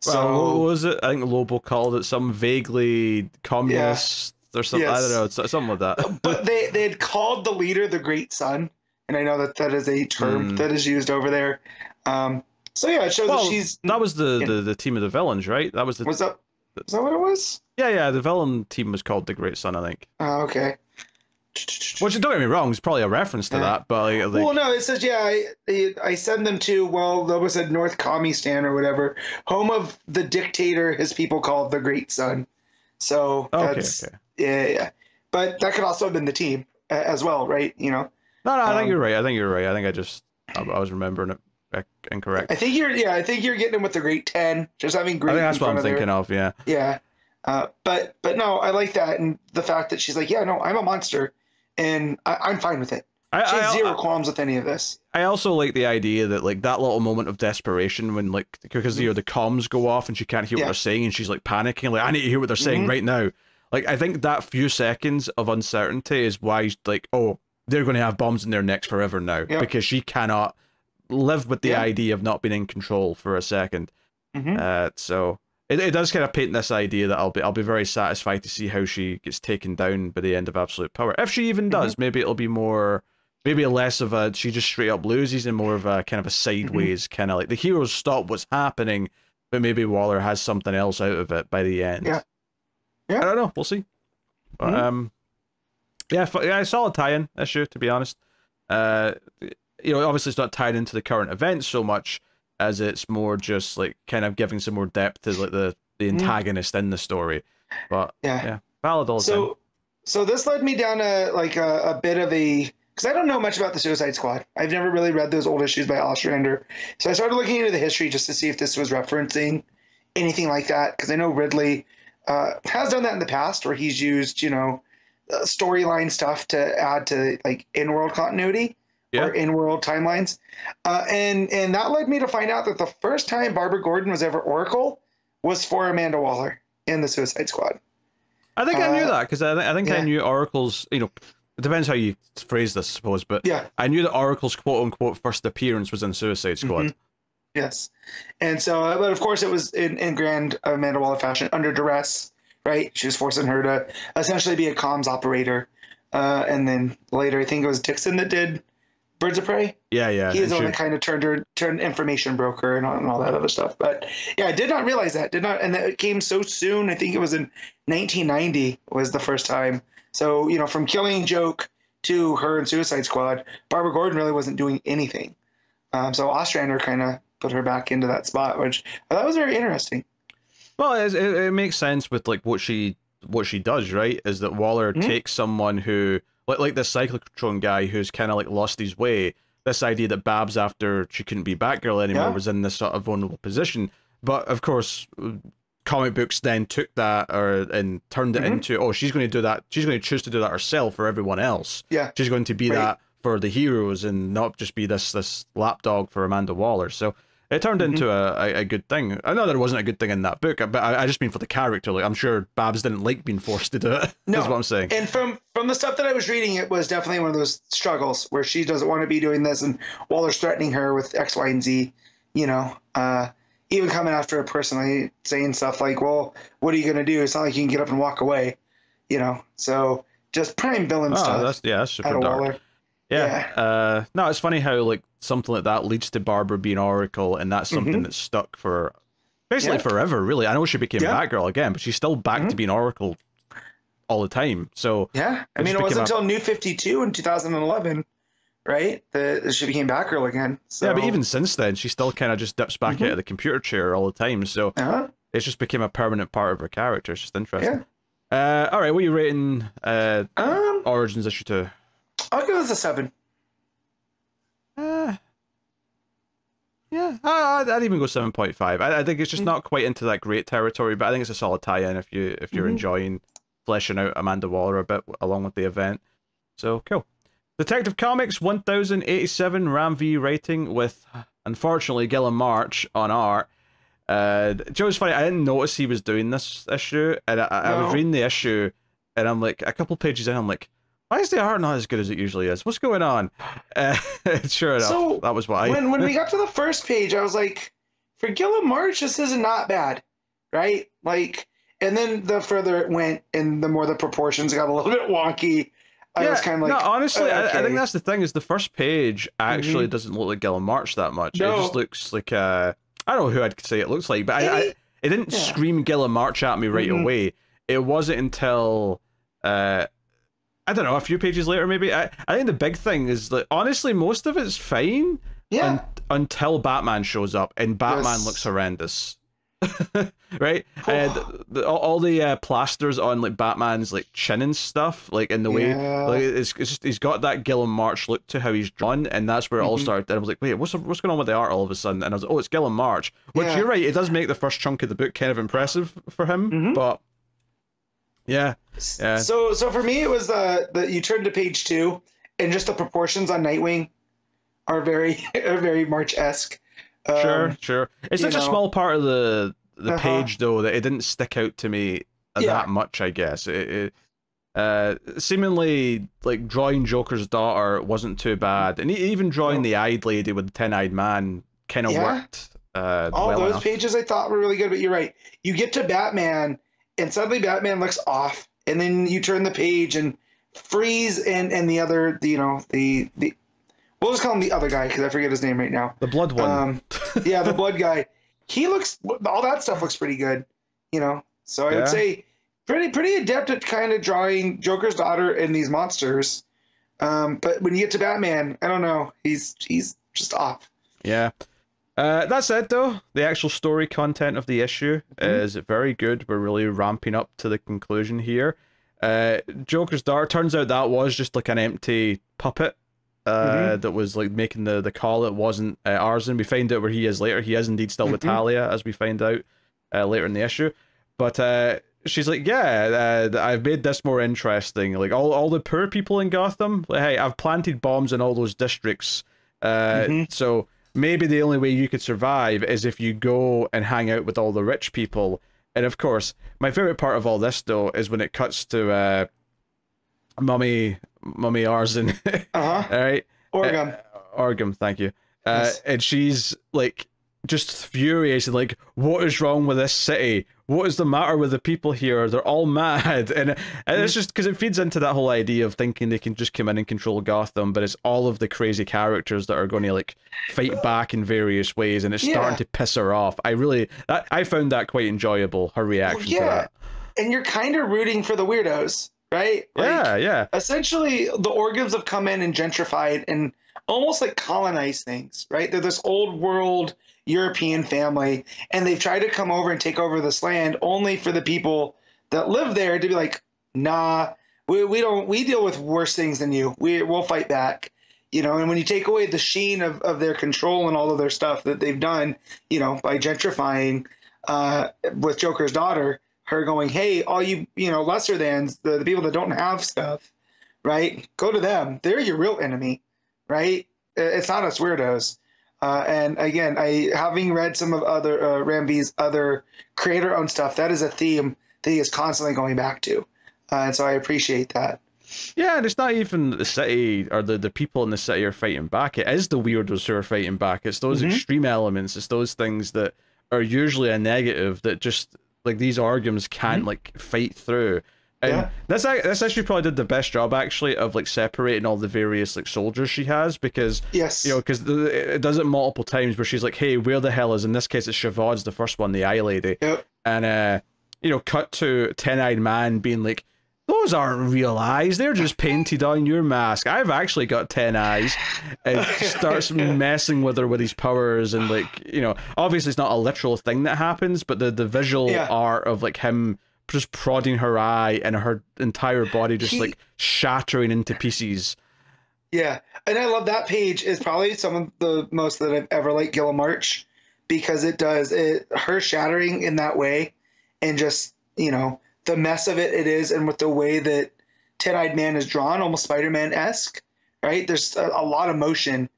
so well, what was it? I think Lobo called it some vaguely communist yeah, or something. Yes. I don't know, something like that. but they they had called the leader the Great Sun, and I know that that is a term mm. that is used over there. Um, so yeah, it shows well, that she's. That was the, the the team of the villains, right? That was the. Was that? Is that what it was? Yeah, yeah. The villain team was called the Great Sun, I think. Oh, okay. Which don't get me wrong, it's probably a reference to yeah. that, but like, well, no, it says yeah. I, I send them to well, that was a North Commie or whatever, home of the dictator. His people called the Great Sun. So okay, that's okay. yeah, yeah. But that could also have been the team as well, right? You know. No, no, I um, think you're right. I think you're right. I think I just I, I was remembering it incorrect. I think you're yeah. I think you're getting them with the Great Ten, just having Great. I think that's what I'm thinking their, of. Yeah. Yeah. Uh, but but no, I like that and the fact that she's like, yeah, no, I'm a monster and I, am fine with it. I, she has zero I, qualms with any of this. I also like the idea that like that little moment of desperation when like because you know the comms go off and she can't hear yeah. what they're saying and she's like panicking like I need to hear what they're saying mm-hmm. right now. Like I think that few seconds of uncertainty is why like oh they're going to have bombs in their necks forever now yeah. because she cannot live with the yeah. idea of not being in control for a 2nd mm-hmm. uh, so it, it does kind of paint this idea that I'll be I'll be very satisfied to see how she gets taken down by the end of absolute power. If she even does, mm-hmm. maybe it'll be more maybe less of a she just straight up loses and more of a kind of a sideways mm-hmm. kind of like the heroes stop what's happening, but maybe Waller has something else out of it by the end. Yeah. Yeah. I don't know. We'll see. But, mm-hmm. um yeah, yeah, I saw a tie-in issue to be honest. Uh you know, obviously it's not tied into the current events so much, as it's more just like kind of giving some more depth to like the the mm-hmm. antagonist mm. in the story. But yeah, yeah valid all so, time. So this led me down a like a, a bit of a because I don't know much about the Suicide Squad. I've never really read those old issues by Ostrander, so I started looking into the history just to see if this was referencing anything like that. Because I know Ridley uh, has done that in the past, where he's used you know uh, storyline stuff to add to like in-world continuity yeah. or in-world timelines. Uh, and and that led me to find out that the first time Barbara Gordon was ever Oracle was for Amanda Waller in the Suicide Squad. I think uh, I knew uh, that because I, th- I think yeah. I knew Oracle's. You know, it depends how you phrase this, I suppose. But yeah, I knew that Oracle's quote unquote first appearance was in Suicide Squad. Mm-hmm. Yes, and so, uh, but of course, it was in, in grand Amanda Waller fashion, under duress. Right, she was forcing her to essentially be a comms operator, uh, and then later, I think it was Dixon that did Birds of Prey. Yeah, yeah. He's the one that kind of turned her turned information broker and all, and all that other stuff. But yeah, I did not realize that. Did not, and that it came so soon. I think it was in 1990 was the first time. So you know, from Killing Joke to her and Suicide Squad, Barbara Gordon really wasn't doing anything. Um, so Ostrander kind of put her back into that spot, which I thought was very interesting. Well, it, it, makes sense with like what she what she does, right? Is that Waller mm-hmm. takes someone who like like this cyclotron guy who's kind of like lost his way. This idea that Babs, after she couldn't be Batgirl anymore, yeah. was in this sort of vulnerable position. But of course, comic books then took that or and turned it mm-hmm. into oh she's going to do that. She's going to choose to do that herself for everyone else. Yeah, she's going to be right. that for the heroes and not just be this this lapdog for Amanda Waller. So it turned mm-hmm. into a, a, good thing. I know that it wasn't a good thing in that book, but I, I just mean for the character. Like I'm sure Babs didn't like being forced to do it. No, is what I'm saying. And from from the stuff that I was reading, it was definitely one of those struggles where she doesn't want to be doing this, and Waller's threatening her with X, Y, and Z. You know, uh, even coming after her personally, saying stuff like, "Well, what are you going to do? It's not like you can get up and walk away." You know, so just prime villain oh, stuff. That's yeah, that's super dark. Waller. Yeah. yeah. Uh, no, it's funny how like something like that leads to Barbara being Oracle, and that's something mm-hmm. that's stuck for basically yeah. forever. Really, I know she became yeah. Batgirl again, but she's still back mm-hmm. to being Oracle all the time. So yeah, I mean, it wasn't until New Fifty Two in 2011, right, that she became Batgirl again. So. Yeah, but even since then, she still kind of just dips back mm-hmm. out of the computer chair all the time. So uh-huh. it's just became a permanent part of her character. It's just interesting. Yeah. Uh, all right, what are you rating uh, um, Origins issue two? I'll give this a seven. Uh, yeah, I'd, I'd even go seven point five. I, I, think it's just mm. not quite into that great territory, but I think it's a solid tie-in if you if you're mm-hmm. enjoying fleshing out Amanda Waller a bit along with the event. So cool. Detective Comics 1087 Ram V rating with, unfortunately, Guillem March on art. Uh, Joe's funny. I didn't notice he was doing this issue, and I, I was reading the issue, and I'm like, a couple pages in, I'm like, why is the art not as good as it usually is? What's going on? Uh, sure enough, So, that was why. when when we got to the first page, I was like, for Guillem March, this is not bad, right? Like, and then the further it went, and the more the proportions got a little bit wonky. I was kind of like, no, honestly, I, I think that's the thing. Is the first page actually Mhm. doesn't look like Guillem March that much. It just looks like uh, I don't know who I'd say it looks like, but I, I it didn't yeah. scream Guillem March at me right Mhm. away. It wasn't until uh, I don't know, a few pages later maybe. I, I think the big thing is that honestly, most of it's fine yeah, un- until Batman shows up, and Batman Yes. looks horrendous. right, and the, all, all the uh, plasters on like Batman's like chin and stuff, like in the way Yeah. like it's, it's just he's got that Guillem March look to how he's drawn, and that's where it all Mhm. started. And I was like, wait, what's what's going on with the art all of a sudden? And I was like, oh, it's Guillem March. Which Yeah. you're right, it does make the first chunk of the book kind of impressive for him, Mhm. but yeah, Yeah. So so for me, it was the the you turn to page two, and just the proportions on Nightwing are very are very March esque. sure, sure. It's Um, such a small part of the the Uh-huh. page though that it didn't stick out to me uh, Yeah. that much. I guess it. it uh, seemingly like drawing Joker's daughter wasn't too bad, and even drawing No. the eyed lady with the ten eyed man kind of Yeah. worked. Uh, All well those enough. pages I thought were really good, but you're right. You get to Batman, and suddenly Batman looks off, and then you turn the page and Freeze and and the other, the, you know, the the we'll just call him the other guy because I forget his name right now. The blood one. Um, yeah, the blood guy. He looks all that stuff looks pretty good, you know. So I Yeah. would say pretty pretty adept at kind of drawing Joker's daughter and these monsters. Um, but when you get to Batman, I don't know. He's he's just off. Yeah. Uh, that said, though, the actual story content of the issue Mhm. is very good. We're really ramping up to the conclusion here. Uh, Joker's daughter turns out that was just like an empty puppet uh, that was like making the, the call. It wasn't uh, Arzen. We find out where he is later. He is indeed still with Mhm. Talia, as we find out uh, later in the issue. But uh, she's like, yeah, uh, I've made this more interesting. Like all, all the poor people in Gotham. Like, hey, I've planted bombs in all those districts. Uh, Mhm. So maybe the only way you could survive is if you go and hang out with all the rich people. And of course, my favorite part of all this though is when it cuts to uh, Mummy, Mummy Arzen. Uh huh. all right, Orgham. uh, Orgham, thank you. Uh, Yes. and she's like just furious and like, what is wrong with this city? What is the matter with the people here? They're all mad, and, and it's mm. just because it feeds into that whole idea of thinking they can just come in and control Gotham, but it's all of the crazy characters that are going to like fight back in various ways, and it's starting to piss her off. I really, that, I found that quite enjoyable. Her reaction to yeah. that. And you're kind of rooting for the weirdos, right? Like, yeah, yeah, essentially the Orghams have come in and gentrified and almost like colonized things, right? They're this old world European family, and they've tried to come over and take over this land only for the people that live there to be like, nah, we, we don't we deal with worse things than you. We we'll fight back. You know, and when you take away the sheen of, of their control and all of their stuff that they've done, you know, by gentrifying uh, with Joker's daughter, her going, hey, all you, you know, lesser thans, the, the people that don't have stuff, right? Go to them. They're your real enemy, right? It's not us weirdos. Uh, and again, I having read some of other uh, Ram V's other creator-owned stuff, that is a theme that he is constantly going back to, uh, and so I appreciate that. Yeah, and it's not even the city or the, the people in the city are fighting back. It is the weirdos who are fighting back. It's those Mhm. extreme elements. It's those things that are usually a negative that just like these arguments can't like fight through. And Yeah. this this actually probably did the best job actually of like separating all the various like soldiers she has because Yes. you know because it does it multiple times where she's like, hey, where the hell is? In this case, it's Shavod's the first one, the eye lady Yep. and uh you know cut to ten-eyed man being like those aren't real eyes they're just painted on your mask i've actually got 10 eyes and starts messing with her with his powers and like you know obviously it's not a literal thing that happens but the the visual Yeah. art of like him just prodding her eye and her entire body just like shattering into pieces Yeah, and I love that page. is probably some of the most that I've ever liked Guillem March because it does it her shattering in that way, and just you know the mess of it it is, and with the way that Ten Eyed Man is drawn, almost Spider Man esque, right? There's a, a lot of motion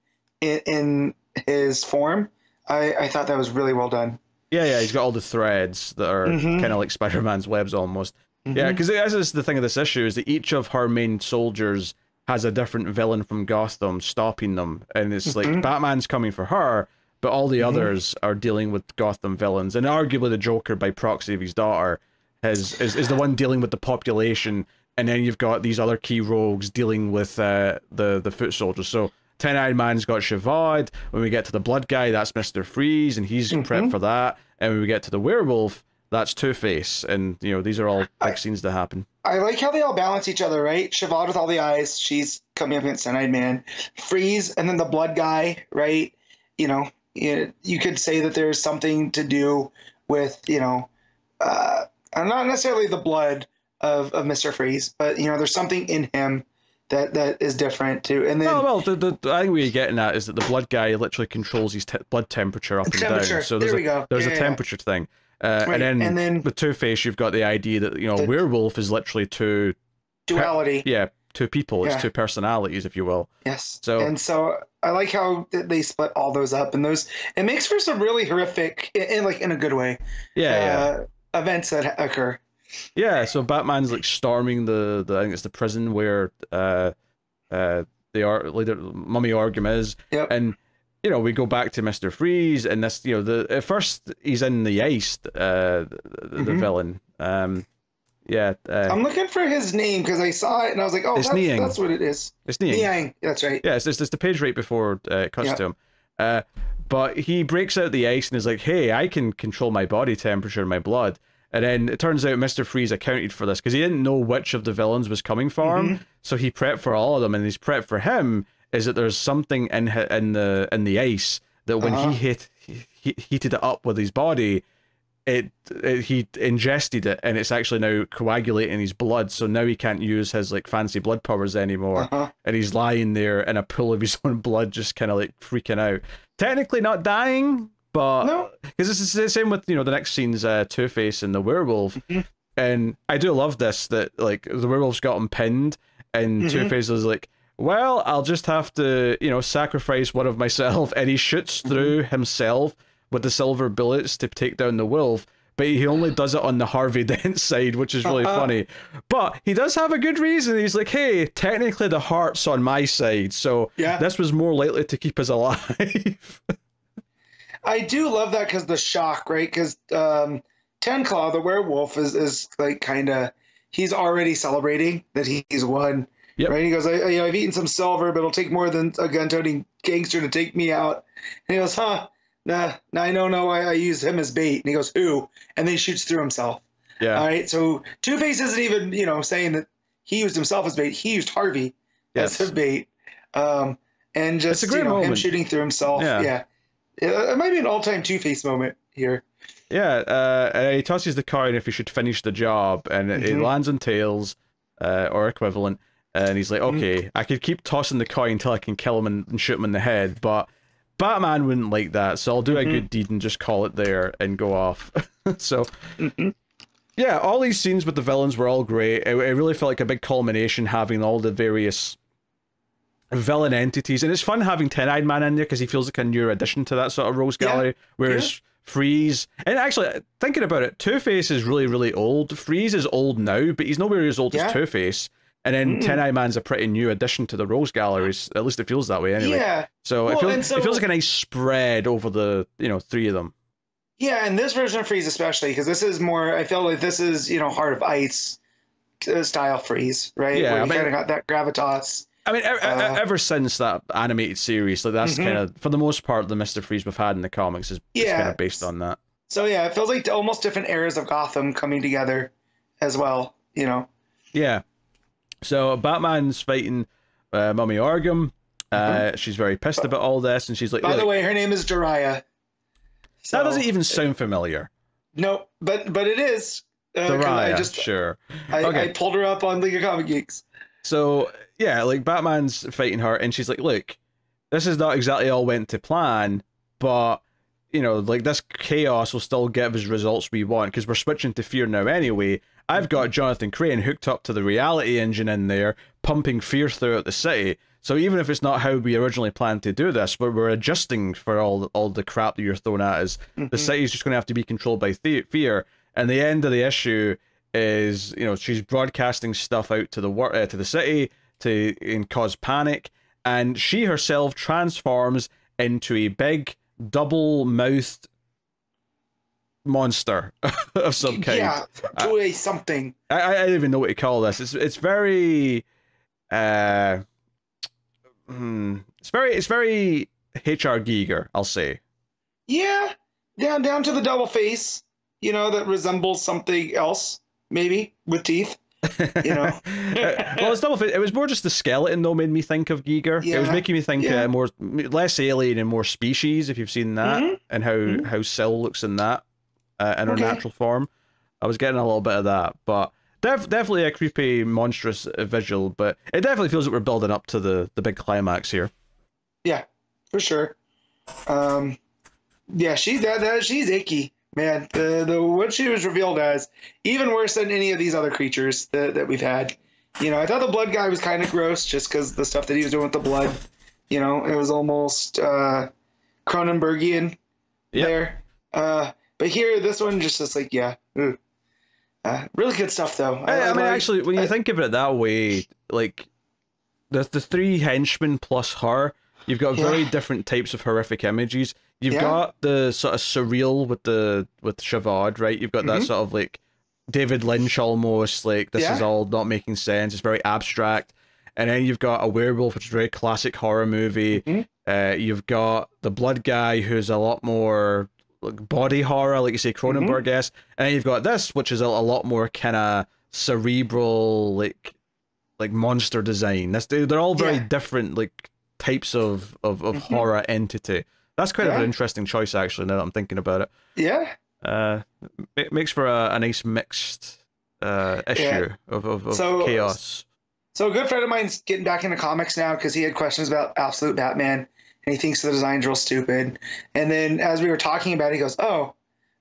in, in his form. I, I thought that was really well done. Yeah, yeah, he's got all the threads that are Mhm. kind of like Spider-Man's webs almost. Yeah, Mhm. because this is the thing of this issue is that each of her main soldiers has a different villain from Gotham stopping them, and it's like Mhm. Batman's coming for her, but all the Mhm. others are dealing with Gotham villains, and arguably the Joker by proxy of his daughter has is, is the one dealing with the population, and then you've got these other key rogues dealing with uh, the the foot soldiers. So. Ten-Eyed Man's got Shavad. When we get to the Blood Guy, that's Mister Freeze, and he's prepped Mhm. for that. And when we get to the Werewolf, that's Two Face, and you know these are all big scenes that happen. I like how they all balance each other, right? Shavod with all the eyes, she's coming up against Ten-Eyed Man. Freeze, and then the blood guy, right? You know, you, you could say that there's something to do with, you know, uh, not necessarily the blood of, of Mr. Freeze, but, you know, there's something in him that, that is different too. And then Oh well, the, the, I think what you're getting at is that the blood guy literally controls his te- blood temperature up and temperature. down. So there there's we a, go. there's Yeah, a yeah, temperature thing, uh, Right, and then and then- with Two Face, you've got the idea that you know The- werewolf is literally two, yeah. duality. yeah, two people. It's two personalities, if you will. Yes. So- and so I like how they split all those up, and those it makes for some really horrific, in, in like in a good way, Yeah, yeah. uh, events that occur. Yeah, so Batman's like storming the, the I think it's the prison where uh uh the ar- leader Mummy Orgham is. Yep. And you know, we go back to Mr. Freeze and this you know, the at first he's in the ice, uh the, the Mhm. villain. Um yeah, uh, I'm looking for his name because I saw it and I was like, oh, that's, Niang. that's what it is. it's Niang. Niang. That's right. Yeah, it's, it's, it's the page right before uh, it cuts to him. Uh, but he breaks out the ice and is like, hey, I can control my body temperature and my blood. And then it turns out Mr. Freeze accounted for this because he didn't know which of the villains was coming for Mm-hmm. him. So he prepped for all of them. And his prep for him is that there's something in in the in the ice that when Uh-huh. he hit he, he heated it up with his body, it, it he ingested it and it's actually now coagulating his blood. So now he can't use his like fancy blood powers anymore Uh-huh. and he's lying there in a pool of his own blood, just kind of like freaking out. Technically not dying, but because this is the same with you know the next scene's uh, Two Face and the werewolf, Mhm. and I do love this that like the werewolf's got him pinned, and Mhm. Two Face is like, well, I'll just have to you know sacrifice one of myself, and he shoots through himself with the silver bullets to take down the wolf. But he only does it on the Harvey Dent side, which is really Uh-uh. funny. But he does have a good reason. He's like, hey, technically the heart's on my side, so Yeah. this was more likely to keep us alive. I do love that because the shock, right? Because um, Ten Claw, the werewolf, is is like kind of he's already celebrating that he's won. Yep. Right? He goes, I, you know, I've eaten some silver, but it'll take more than a gun-toting gangster to take me out. And he goes, huh? Nah, nah I know, no, I, I used him as bait. And he goes, who? And then he shoots through himself. yeah. All right. So Two Face isn't even, you know, saying that he used himself as bait. He used Harvey Yes. as a bait. Um, and just It's a great you know, him moment. shooting through himself. Yeah. Yeah. It, it might be an all-time Two Face moment here. Yeah, uh, he tosses the coin if he should finish the job, and it- it lands on tails, uh, or equivalent. And he's like, Mhm. okay, I could keep tossing the coin until I can kill him and, and shoot him in the head, but Batman wouldn't like that, so I'll do a Mhm. good deed and just call it there and go off. so, Mhm. yeah, all these scenes with the villains were all great. It, it really felt like a big culmination having all the various villain entities, and it's fun having Ten Eyed Man in there because he feels like a new addition to that sort of Rogues Yeah. Gallery. Whereas Freeze, and actually thinking about it, Two Face is really really old. Freeze is old now, but he's nowhere as old Yeah. as Two Face. And then Mm. Ten Eyed Man's a pretty new addition to the Rogues Galleries. At least it feels that way anyway. Yeah. So, Well, it feels so- it feels like a nice spread over the you know three of them. Yeah, and this version of Freeze especially because this is more. I feel like this is you know Heart of Ice uh, style Freeze, right? Yeah, Where I you mean- kind of got that gravitas. I mean, e- e- Uh, ever since that animated series, like that's Mhm. kind of for the most part the Mister Freeze we've had in the comics is, is kind of based on that. So yeah, it feels like almost different eras of Gotham coming together, as well. You know. Yeah. So Batman's fighting uh, Mummy Orgham. Uh, She's very pissed about all this, and she's like, Mm-hmm. By the "Look, way, her name is Jiraiya. "That doesn't even sound familiar." No, but but it is. Uh, 'cause I just sure. I, Okay. I pulled her up on League of Comic Geeks. So yeah, like Batman's fighting her, and she's like, "Look, this is not exactly all went to plan, but you know, like this chaos will still give us results we want because we're switching to fear now anyway. I've got Jonathan Crane hooked up to the reality engine in there, pumping fear throughout the city. So even if it's not how we originally planned to do this, but we're adjusting for all all the crap that you're throwing at us, mm-hmm. the city's just going to have to be controlled by th- fear. And the end of the issue is, you know, she's broadcasting stuff out to the wor- uh, to the city to and cause panic, and she herself transforms into a big double-mouthed monster of some kind. Yeah, do a something. I, I don't even know what to call this. It's it's very uh hmm, it's very it's very HR Giger, I'll say. Yeah. Down down to the double face, you know, that resembles something else, maybe, with teeth. you know. well, it's double. It was more just the skeleton though made me think of Giger. Yeah. It was making me think yeah. uh, more less alien and more species. If you've seen that mm-hmm. and how mm-hmm. how Sil looks in that uh, in her okay. natural form, I was getting a little bit of that, but def- definitely a creepy, monstrous uh, visual. But it definitely feels like we're building up to the the big climax here. Yeah, for sure. Um, yeah, she's that, that she's icky man, the the what she was revealed as, even worse than any of these other creatures that, that we've had. You know, I thought the blood guy was kind of gross just because the stuff that he was doing with the blood. You know, it was almost uh, Cronenbergian yep. there. Uh, but here, this one just is like, yeah, uh, really good stuff though. I, I, I mean, like, actually, when you I, think of it that way, like the the three henchmen plus her, you've got yeah. very different types of horrific images. You've yeah. got the sort of surreal with the with Shavad, right? You've got that mm-hmm. sort of like David Lynch almost like this yeah. is all not making sense. It's very abstract. And then you've got a werewolf, which is a very classic horror movie. Mm-hmm. Uh, you've got the blood guy, who's a lot more like body horror, like you say, Cronenberg esque. Mm-hmm. And then you've got this, which is a, a lot more kind of cerebral, like like monster design. That's they're all very yeah. different, like types of of, of mm-hmm. horror entity. That's kind yeah. of an interesting choice, actually. Now that I'm thinking about it. Yeah. Uh, it makes for a, a nice mixed uh issue yeah. of of, of so, chaos. So a good friend of mine's getting back into comics now because he had questions about Absolute Batman and he thinks the design's real stupid. And then as we were talking about it, he goes, "Oh,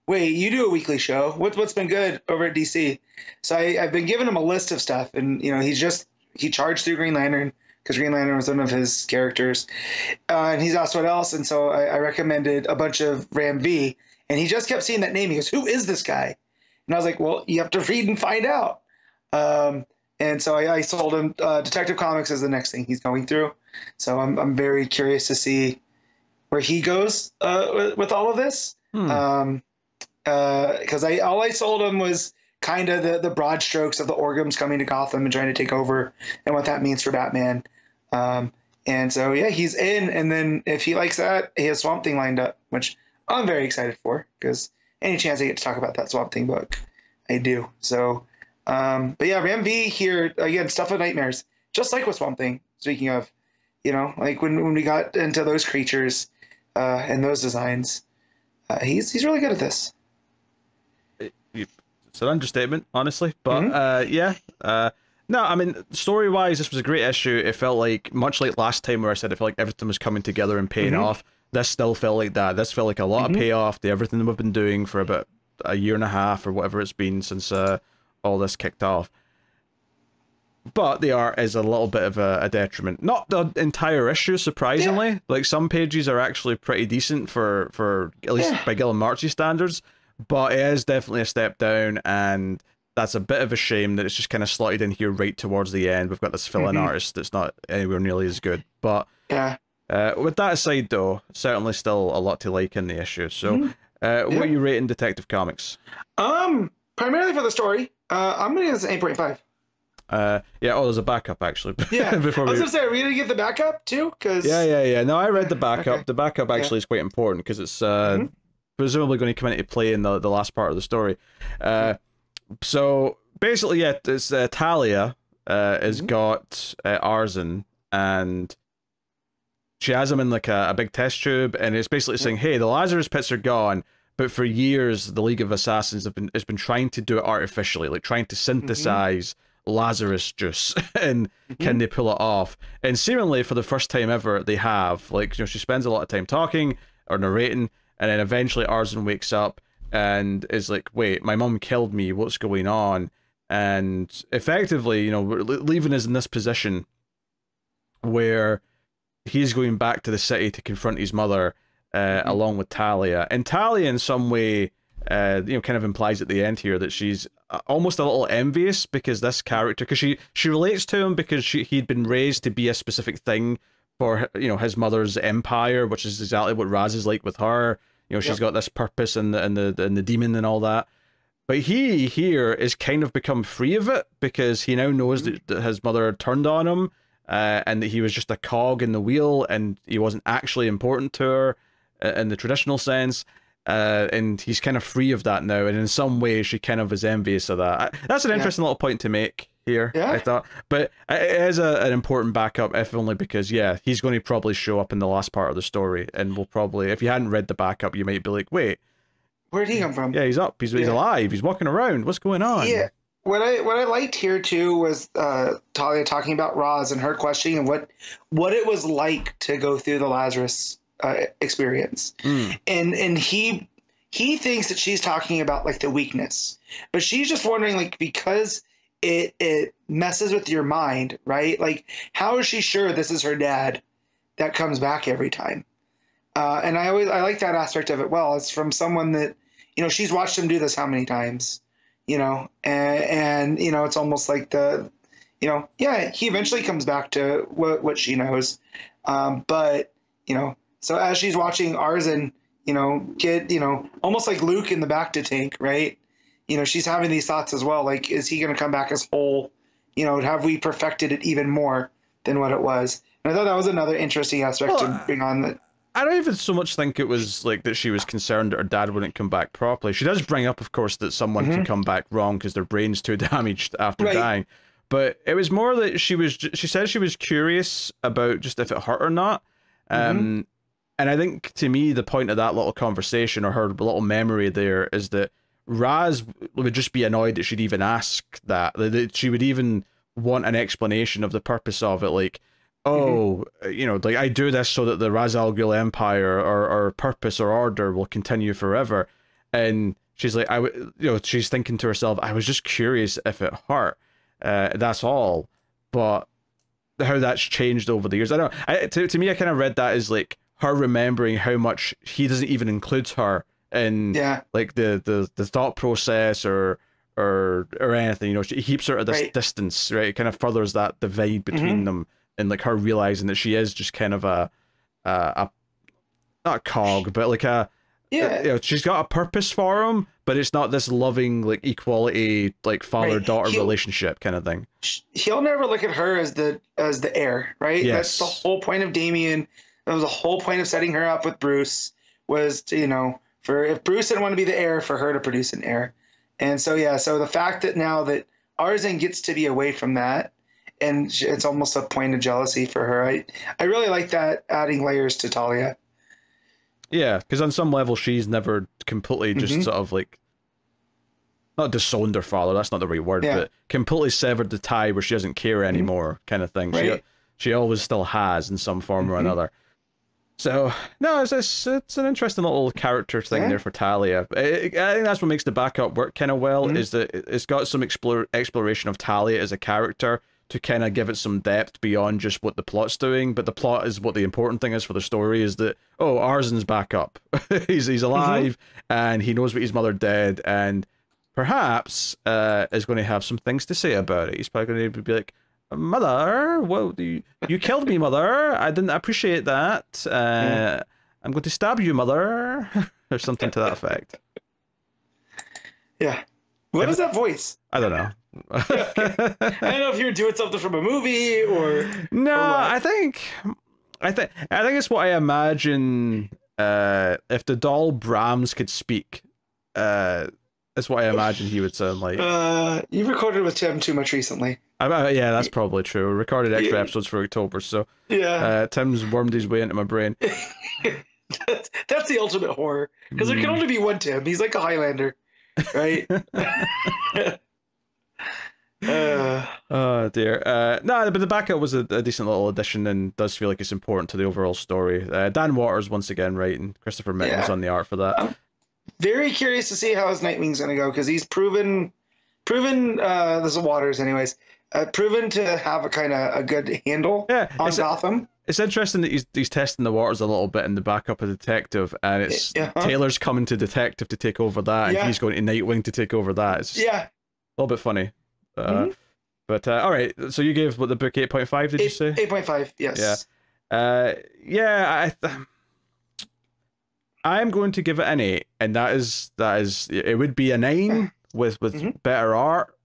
wait, you do a weekly show. What, what's been good over at DC?" So I, I've been giving him a list of stuff, and you know, he's just he charged through Green Lantern because Green Lantern was one of his characters. Uh, and he's asked what else, and so I, I, recommended a bunch of Ram V, and he just kept seeing that name. He goes, "Who is this guy?" And I was like, "Well, you have to read and find out." Um, and so I, I sold him uh, Detective Comics as the next thing he's going through. So I'm I'm very curious to see where he goes uh, with, with, all of this. Hmm. Um, because uh, I all I sold him was kind of the, the broad strokes of the Orghams coming to Gotham and trying to take over and what that means for Batman. Um, and so yeah, he's in. And then if he likes that, he has Swamp Thing lined up, which I'm very excited for because any chance I get to talk about that Swamp Thing book, I do. So, um, but yeah, Ram V here again, stuff of nightmares, just like with Swamp Thing. Speaking of, you know, like when when we got into those creatures uh, and those designs, uh, he's he's really good at this. It's an understatement, honestly, but mm-hmm. uh, yeah. Uh, no, I mean, story wise, this was a great issue. It felt like, much like last time where I said it felt like everything was coming together and paying mm-hmm. off, this still felt like that. This felt like a lot mm-hmm. of payoff to everything we've been doing for about a year and a half or whatever it's been since uh, all this kicked off. But the art is a little bit of a, a detriment. Not the entire issue, surprisingly. Yeah. Like some pages are actually pretty decent for, for at least yeah. by Guillem Marchie standards, but it is definitely a step down and that's a bit of a shame that it's just kind of slotted in here right towards the end. We've got this fill-in mm-hmm. artist that's not anywhere nearly as good. But yeah. Uh, with that aside, though, certainly still a lot to like in the issue. So, mm-hmm. uh, what yeah. are you rating Detective Comics? Um, primarily for the story. Uh, I'm gonna give this eight point five. Uh, yeah. Oh, there's a backup actually. Yeah. before I was gonna say, are we gonna get the backup too? Because yeah, yeah, yeah. No, I read the backup. Okay. The backup actually yeah. is quite important because it's uh, mm-hmm. Presumably going to come into play in the the last part of the story. Uh, so basically, yeah, it's uh, Talia uh, has mm-hmm. got uh, Arzen, and she has him in like a, a big test tube, and it's basically saying, "Hey, the Lazarus pits are gone." But for years, the League of Assassins have been has been trying to do it artificially, like trying to mm-hmm. synthesize mm-hmm. Lazarus juice, and mm-hmm. can they pull it off? And seemingly, for the first time ever, they have. Like, you know, she spends a lot of time talking or narrating, and then eventually Arzen wakes up and is like, wait, my mom killed me. What's going on? And effectively, you know, leaving us in this position where he's going back to the city to confront his mother uh, mm-hmm. along with Talia. And Talia, in some way, uh, you know, kind of implies at the end here that she's uh, almost a little envious because this character, because she she relates to him because she he'd been raised to be a specific thing for you know his mother's empire, which is exactly what Ra's is like with her. You know, she's yep. got this purpose and the and the and the demon and all that. But he here is kind of become free of it because he now knows that, that his mother turned on him uh, and that he was just a cog in the wheel and he wasn't actually important to her uh, in the traditional sense. Uh, and he's kind of free of that now, and in some ways, she kind of is envious of that. That's an interesting yeah. little point to make here. Yeah. I thought, but it is a, an important backup, if only because yeah, he's going to probably show up in the last part of the story, and we'll probably, if you hadn't read the backup, you might be like, wait, where did he come from? Yeah, he's up. He's, yeah. he's alive. He's walking around. What's going on? Yeah. What I what I liked here too was uh, Talia talking about Ra's and her questioning and what what it was like to go through the Lazarus uh, experience. Mm. And and he he thinks that she's talking about like the weakness, but she's just wondering like because it it messes with your mind, right? Like how is she sure this is her dad that comes back every time? Uh, and I always I like that aspect of it. Well, it's from someone that you know she's watched him do this how many times, you know, and, and you know it's almost like the you know yeah he eventually comes back to what what she knows, um, but you know so as she's watching Arzen, you know, get, you know, almost like Luke in the bacta tank, right? You know, she's having these thoughts as well. Like, is he going to come back as whole? You know, have we perfected it even more than what it was? And I thought that was another interesting aspect well, to bring on that. I don't even so much think it was like that she was concerned that her dad wouldn't come back properly. She does bring up, of course, that someone mm-hmm. can come back wrong because their brain's too damaged after right. dying. But it was more that she was. She said she was curious about just if it hurt or not. Mm-hmm. Um, and I think to me, the point of that little conversation or her little memory there is that Ra's would just be annoyed that she'd even ask that. That she would even want an explanation of the purpose of it. Like, oh, mm-hmm. you know, like I do this so that the Ra's al Ghul Empire or, or purpose or order will continue forever. And she's like, I would, you know, she's thinking to herself, I was just curious if it hurt. Uh, that's all. But how that's changed over the years, I don't. I, to to me, I kind of read that as like her remembering how much he doesn't even include her in yeah. like the, the the thought process or or or anything. You know, he keeps her at this right. distance, right? It kind of furthers that divide between mm-hmm. them, and like her realizing that she is just kind of a a, a not a cog, but like a yeah. You know, she's got a purpose for him, but it's not this loving like equality like father daughter right. relationship kind of thing. He'll never look at her as the as the heir, right? Yes. That's the whole point of Damian that was the whole point of setting her up with Bruce was to, you know, for if Bruce didn't want to be the heir, for her to produce an heir. And so, yeah, so the fact that now that Arzen gets to be away from that, and it's almost a point of jealousy for her. I, I really like that adding layers to Talia. Yeah, because on some level, she's never completely just mm-hmm. sort of like not disowned her father. That's not the right word, yeah. but completely severed the tie where she doesn't care mm-hmm. anymore, mm-hmm. kind of thing. Right. She she always still has in some form mm-hmm. or another. So no, it's, it's it's an interesting little character thing yeah. there for Talia. I, I think that's what makes the backup work kind of well. Mm-hmm. Is that it's got some explore, exploration of Talia as a character to kind of give it some depth beyond just what the plot's doing. But the plot is what the important thing is for the story. Is that oh Arzen's back up, he's he's mm-hmm. alive mm-hmm. and he knows what his mother did and perhaps uh, is going to have some things to say about it. He's probably going to be like, Mother, well, you, you killed me, Mother. I didn't appreciate that. Uh, I'm going to stab you, Mother, or something to that effect. Yeah. what What is that voice? I don't know. I don't know if you're doing something from a movie or. No, or I think, I think, I think it's what I imagine. Uh, if the doll Brahms could speak, uh, that's what I imagine he would sound like. Uh, you recorded with Tim too much recently. Yeah, that's probably true. We recorded extra yeah. episodes for October, so yeah. Uh, Tim's wormed his way into my brain. that's, that's the ultimate horror because mm. there can only be one Tim. He's like a Highlander, right? Uh, oh dear. Uh, no, but the backup was a, a, decent little addition and does feel like it's important to the overall story. Uh, Dan Watters once again, right, and Christopher Mittens yeah. on the art for that. I'm very curious to see how his Nightwing's going to go because he's proven, proven. Uh, this is Watters, anyways uh, proven to have a kind of a good handle Yeah, on it's, Gotham. it's interesting that he's he's testing the waters a little bit in the backup of detective, and it's Yeah. Taylor's coming to detective to take over that, and Yeah. he's going to Nightwing to take over that. It's Yeah. a little bit funny. Uh, Mhm. But uh, all right, so you gave what the book eight point five? Did you say? Eight point five. Yes. Yeah. Uh, yeah, I. Th- I'm going to give it an eight, and that is that is it would be a nine with with Mhm. better art,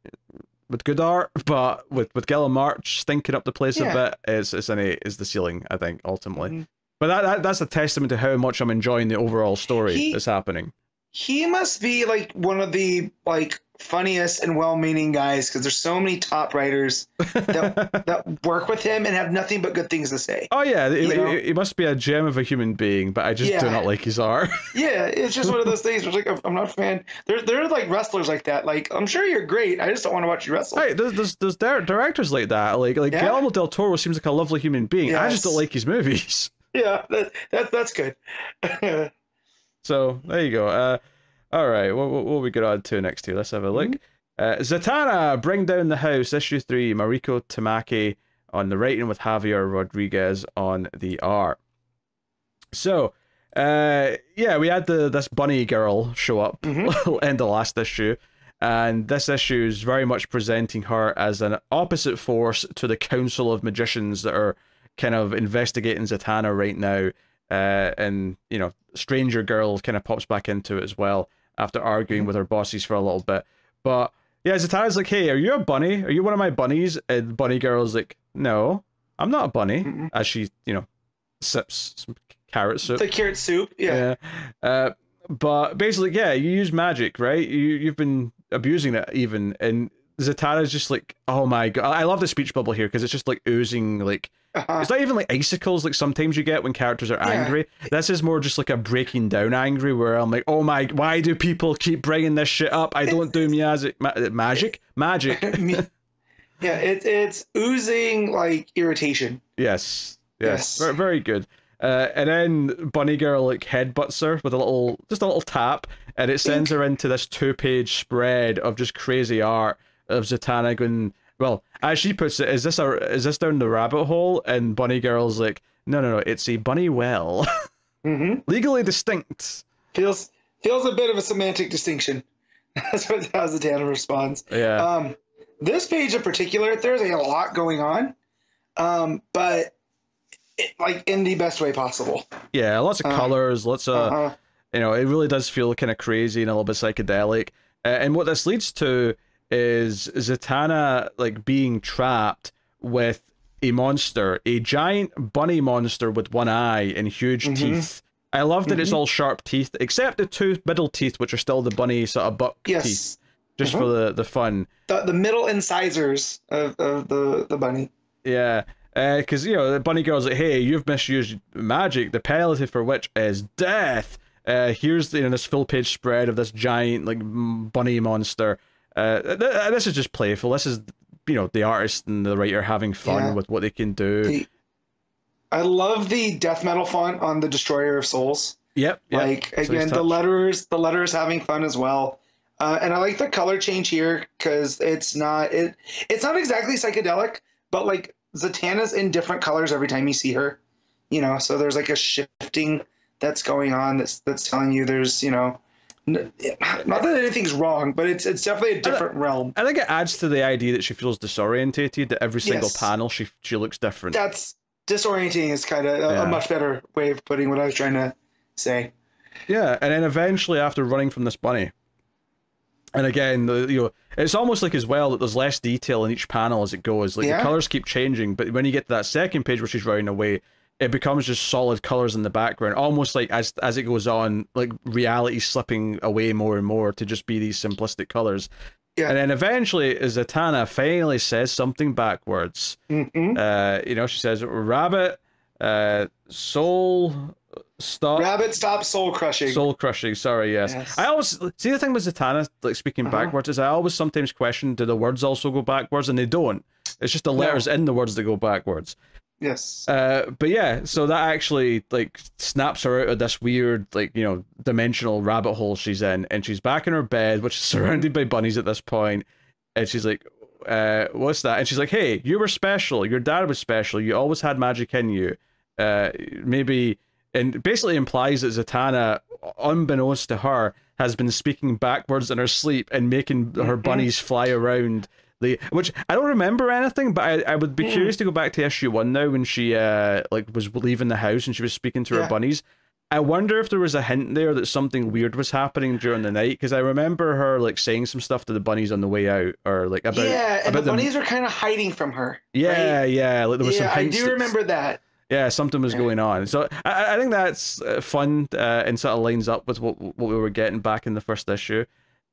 with good art, but with with Guillem March stinking up the place Yeah. a bit, it's it's an eight is the ceiling, I think, ultimately. Mhm. But that, that that's a testament to how much I'm enjoying the overall story He- that's happening. He must be like one of the like funniest and well-meaning guys because there's so many top writers that that work with him and have nothing but good things to say. oh yeah, know? he- he must be a gem of a human being, but I just do not like his art. Yeah, it's just one of those things. Where it's like I'm not a fan. There, there are like wrestlers like that. Like I'm sure you're great. I just don't want to watch you wrestle. Right, there's there's, there's directors like that. Like like Yeah. Guillermo del Toro seems like a lovely human being. I just don't like his movies. Yeah, that, that that's good. So there you go. Uh, all right, what what, what we get on to next here? Let's have a look. Uh, Zatanna, bring down the house. Issue three. Mariko Tamaki on the writing with Javier Rodriguez on the art. So, uh, yeah, we had the this bunny girl show up in the last issue, and this issue is very much presenting her as an opposite force to the Council of Magicians that are kind of investigating Zatanna right now. Uh, and you know, Stranger Girl kind of pops back into it as well after arguing with her bosses for a little bit. But yeah, Zatara's like, "Hey, are you a bunny? Are you one of my bunnies?" And Bunny Girl's like, "No, I'm not a bunny." Mm-mm. As she, you know, sips some carrot soup. the carrot soup. Yeah. Yeah. Uh, but basically, yeah, you use magic, right? You you've been abusing it even, and Zatara's just like, oh my god! I love the speech bubble here because it's just like oozing like Uh-huh. it's not even like icicles like sometimes you get when characters are Yeah. angry. This is more just like a breaking down angry where I'm like, oh my, why do people keep bringing this shit up? I don't do magic, ma- magic, magic. Yeah, it, it's oozing like irritation. Yes, yes, Yes. Very, very good. Uh, and then Bunny Girl like headbutts her with a little, just a little tap, and it sends her into this two-page spread of just crazy art of Zatanna going. Well, as she puts it, is this a is this down the rabbit hole? And Bunny Girl's like, no, no, no, it's a bunny well, hmm legally distinct. Feels feels a bit of a semantic distinction. That's what how Zatanna responds. Yeah, Um, this page in particular, there's a lot going on, um, but it, like in the best way possible. yeah, lots of uh, colors, lots of Uh-huh. you know, it really does feel kind of crazy and a little bit psychedelic. Uh, and what this leads to is Zatanna like being trapped with a monster, a giant bunny monster with one eye and huge Mhm. teeth. I love that it's all sharp teeth, except the two middle teeth, which are still the bunny sort of buck Yes. teeth, just Mhm. for the the fun. The, the middle incisors of, of the, the bunny. Yeah. Because, you know, the bunny girl's like, hey, you've misused magic, the penalty for which is death. Uh, here's you know, this full page spread of this giant, like, bunny monster. Uh, th- th- this is just playful. This is, you know, the artist and the writer having fun Yeah. with what they can do. The, I love the death metal font on the Destroyer of Souls. yep. yep. Like again, the letters, the letters having fun as well. Uh, and I like the color change here because it's not it. It's not exactly psychedelic, but like Zatanna's in different colors every time you see her. You know, so there's like a shifting that's going on that's that's telling you there's you know, not that anything's wrong, but it's it's definitely a different realm. I think it adds to the idea that she feels disorientated, that every single Yes. panel she she looks different. That's disorienting is kind of a, Yeah. a much better way of putting what I was trying to say. Yeah, and then eventually after running from this bunny, and again, the, you know, it's almost like as well that there's less detail in each panel as it goes. Like Yeah. the colors keep changing, but when you get to that second page where she's running away, it becomes just solid colors in the background, almost like as as it goes on, like reality slipping away more and more to just be these simplistic colors. Yeah. And then eventually, Zatanna finally says something backwards. hmm Uh, you know, she says, "Rabbit, uh, soul, stop." Rabbit, stop soul crushing. Soul crushing. Sorry, yes. Yes. I always see the thing with Zatanna, like speaking Uh-huh. backwards, is I always sometimes question do the words also go backwards, and they don't. It's just the No. letters in the words that go backwards. Yes. Uh, but yeah, so that actually like snaps her out of this weird, like you know, dimensional rabbit hole she's in, and she's back in her bed, which is surrounded by bunnies at this point, and she's like, uh, what's that? And she's like, hey, you were special. Your dad was special. You always had magic in you. Uh, maybe, and basically implies that Zatanna, unbeknownst to her, has been speaking backwards in her sleep and making her Mm-hmm. bunnies fly around the. Which I don't remember anything, but I, I would be Hmm. curious to go back to issue one now when she uh like was leaving the house and she was speaking to her bunnies. I wonder if there was a hint there that something weird was happening during the night because I remember her like saying some stuff to the bunnies on the way out or like about yeah, and about the them- bunnies were kind of hiding from her. yeah right? yeah like there was yeah, some I do remember that. yeah something was Yeah. going on so I, I think that's uh, fun uh, and sort of lines up with what what we were getting back in the first issue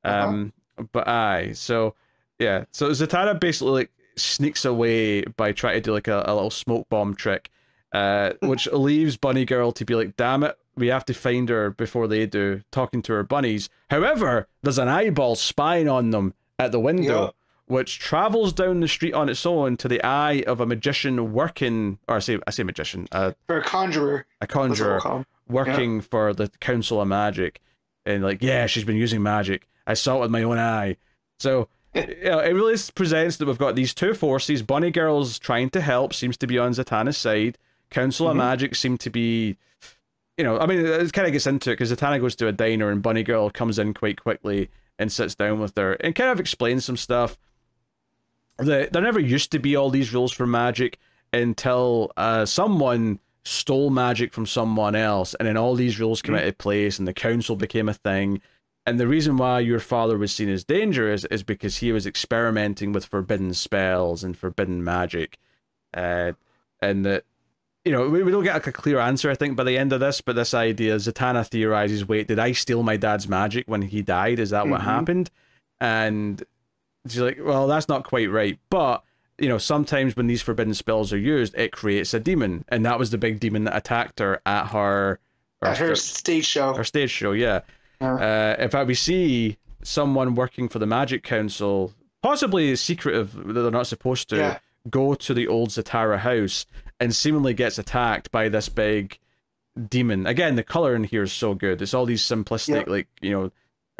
Uh-huh. um but aye so yeah so Zatanna basically like sneaks away by trying to do like a, a little smoke bomb trick uh which leaves bunny girl to be like damn it we have to find her before they do talking to her bunnies however there's an eyeball spying on them at the window which travels down the street on its own to the eye of a magician working or I say I say magician uh, For a conjurer. a That's what we'll conjurer working for the Council of Magic, and like, yeah, she's been using magic. I saw it with my own eye. So, you know, it really presents that we've got these two forces. Bunny Girl's trying to help, seems to be on Zatanna's side. Council of Mhm. Magic seem to be, you know, I mean, it kind of gets into it because Zatanna goes to a diner and Bunny Girl comes in quite quickly and sits down with her and kind of explains some stuff. The, there never used to be all these rules for magic until uh, someone stole magic from someone else, and then all these rules came Mm. into place, and the council became a thing. And the reason why your father was seen as dangerous is because he was experimenting with forbidden spells and forbidden magic, uh, and that you know we, we don't get like a clear answer I think by the end of this, but this idea Zatanna theorizes: wait, did I steal my dad's magic when he died? Is that what Mhm. happened? And she's like, well, that's not quite right, but you know, sometimes when these forbidden spells are used, it creates a demon, and that was the big demon that attacked her at her At her stage show. her stage show. Yeah. Uh, in fact, we see someone working for the Magic Council, possibly secretive that they're not supposed to, Yeah. go to the old Zatara house and seemingly gets attacked by this big demon. Again, the color in here is so good. It's all these simplistic, Yeah. like you know,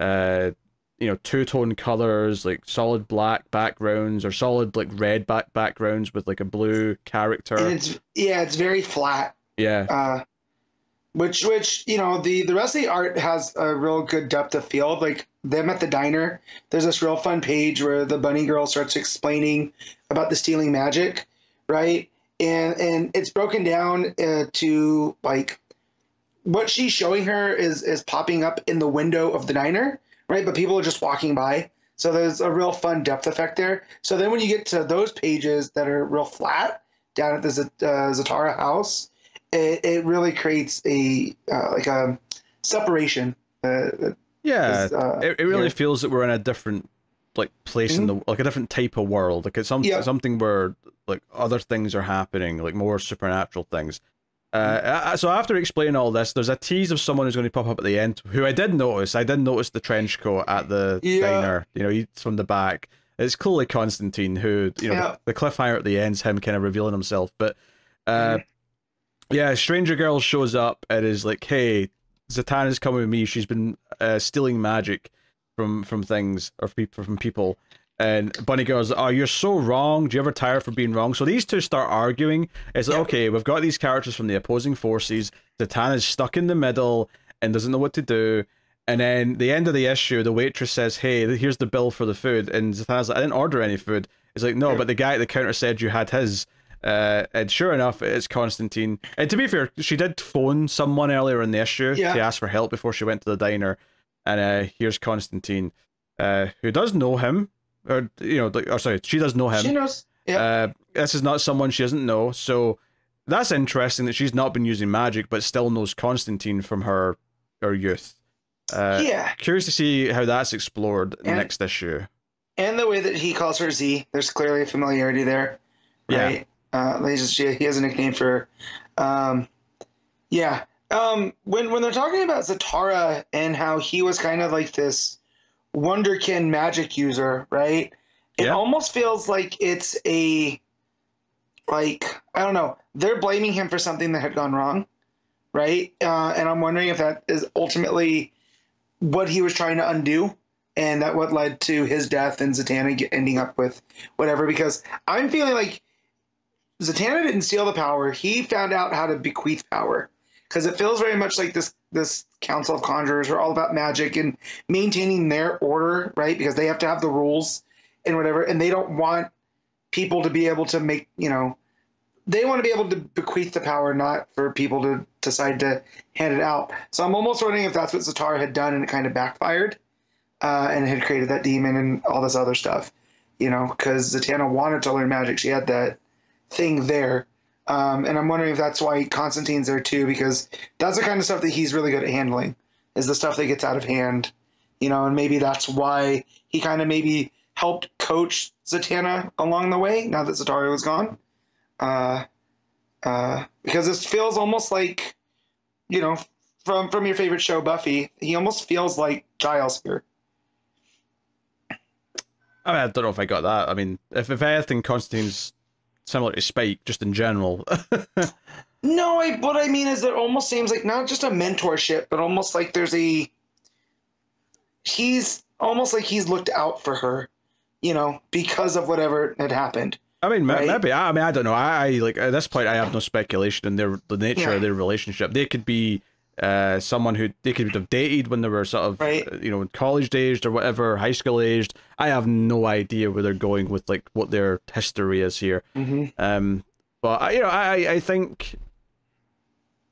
uh, you know, two tone colors, like solid black backgrounds or solid like red back backgrounds with like a blue character. And it's yeah, it's very flat. yeah, Uh, which which you know the the rest of the art has a real good depth of field. Like them at the diner, there's this real fun page where the bunny girl starts explaining about the stealing magic, right? And and it's broken down uh, to like what she's showing her is is popping up in the window of the diner, right? But people are just walking by. So there's a real fun depth effect there. So then when you get to those pages that are real flat down at the Z- uh, Zatara house, it, it really creates a uh, like a separation. Uh, yeah. uh, it, it really here. feels that we're in a different like place in the like a different type of world like it's some, Yeah. something where like other things are happening like more supernatural things uh, so after explaining all this there's a tease of someone who's going to pop up at the end who i did notice i did notice the trench coat at the Yeah. diner you know he's from the back it's clearly constantine who you know Yeah. the, the cliffhanger at the end's him kind of revealing himself but uh yeah stranger girl shows up and is like hey Zatanna's coming with me. She's been uh, stealing magic from from things or people from people. And Bunny goes, "Oh, you're so wrong. Do you ever tire for being wrong?" So these two start arguing. It's like, okay, we've got these characters from the opposing forces. Zatanna's stuck in the middle and doesn't know what to do. And then the end of the issue, the waitress says, "Hey, here's the bill for the food." And Zatanna's like, "I didn't order any food." It's like, "No, but the guy at the counter said you had his." Uh, and sure enough, it's Constantine. And to be fair, she did phone someone earlier in the issue Yeah. to ask for help before she went to the diner. And uh, here's Constantine, uh, who does know him, or you know, or sorry, she does know him. she knows. Yeah. Uh, this is not someone she doesn't know, so that's interesting that she's not been using magic, but still knows Constantine from her her youth. Uh, yeah. Curious to see how that's explored And- next issue. And the way that he calls her Z, there's clearly a familiarity there. Yeah. Uh, he just he has a nickname for. Um, yeah. Um, when when they're talking about Zatara and how he was kind of like this wonderkin magic user, right? It Yeah. almost feels like it's a like I don't know. They're blaming him for something that had gone wrong, right? Uh, and I'm wondering if that is ultimately what he was trying to undo and that what led to his death and Zatanna ending up with whatever. Because I'm feeling like Zatanna didn't steal the power; he found out how to bequeath power. Because it feels very much like this this Council of Conjurers are all about magic and maintaining their order, right? Because they have to have the rules and whatever, and they don't want people to be able to make you know they want to be able to bequeath the power, not for people to decide to hand it out. So I'm almost wondering if that's what Zatara had done and it kind of backfired uh, and had created that demon and all this other stuff, you know, because Zatanna wanted to learn magic. She had that thing there. Um, and I'm wondering if that's why Constantine's there too, because that's the kind of stuff that he's really good at handling, is the stuff that gets out of hand, you know, and maybe that's why he kind of maybe helped coach Zatanna along the way now that Zatara was gone uh, uh, because this feels almost like, you know, from from your favorite show, Buffy. He almost feels like Giles here. I mean, I don't know if I got that. I mean, if if anything, Constantine's similar to Spike, just in general. no, I, what I mean is it almost seems like not just a mentorship, but almost like there's a. He's almost like he's looked out for her, you know, because of whatever had happened. I mean, right? maybe. I mean, I don't know. I, I, like at this point, I have no speculation in their the nature yeah. of their relationship. They could be uh, someone who they could have dated when they were sort of right. you know college aged or whatever, high school aged. I have no idea where they're going with like what their history is here. Mm-hmm. Um, but I, you know, I I think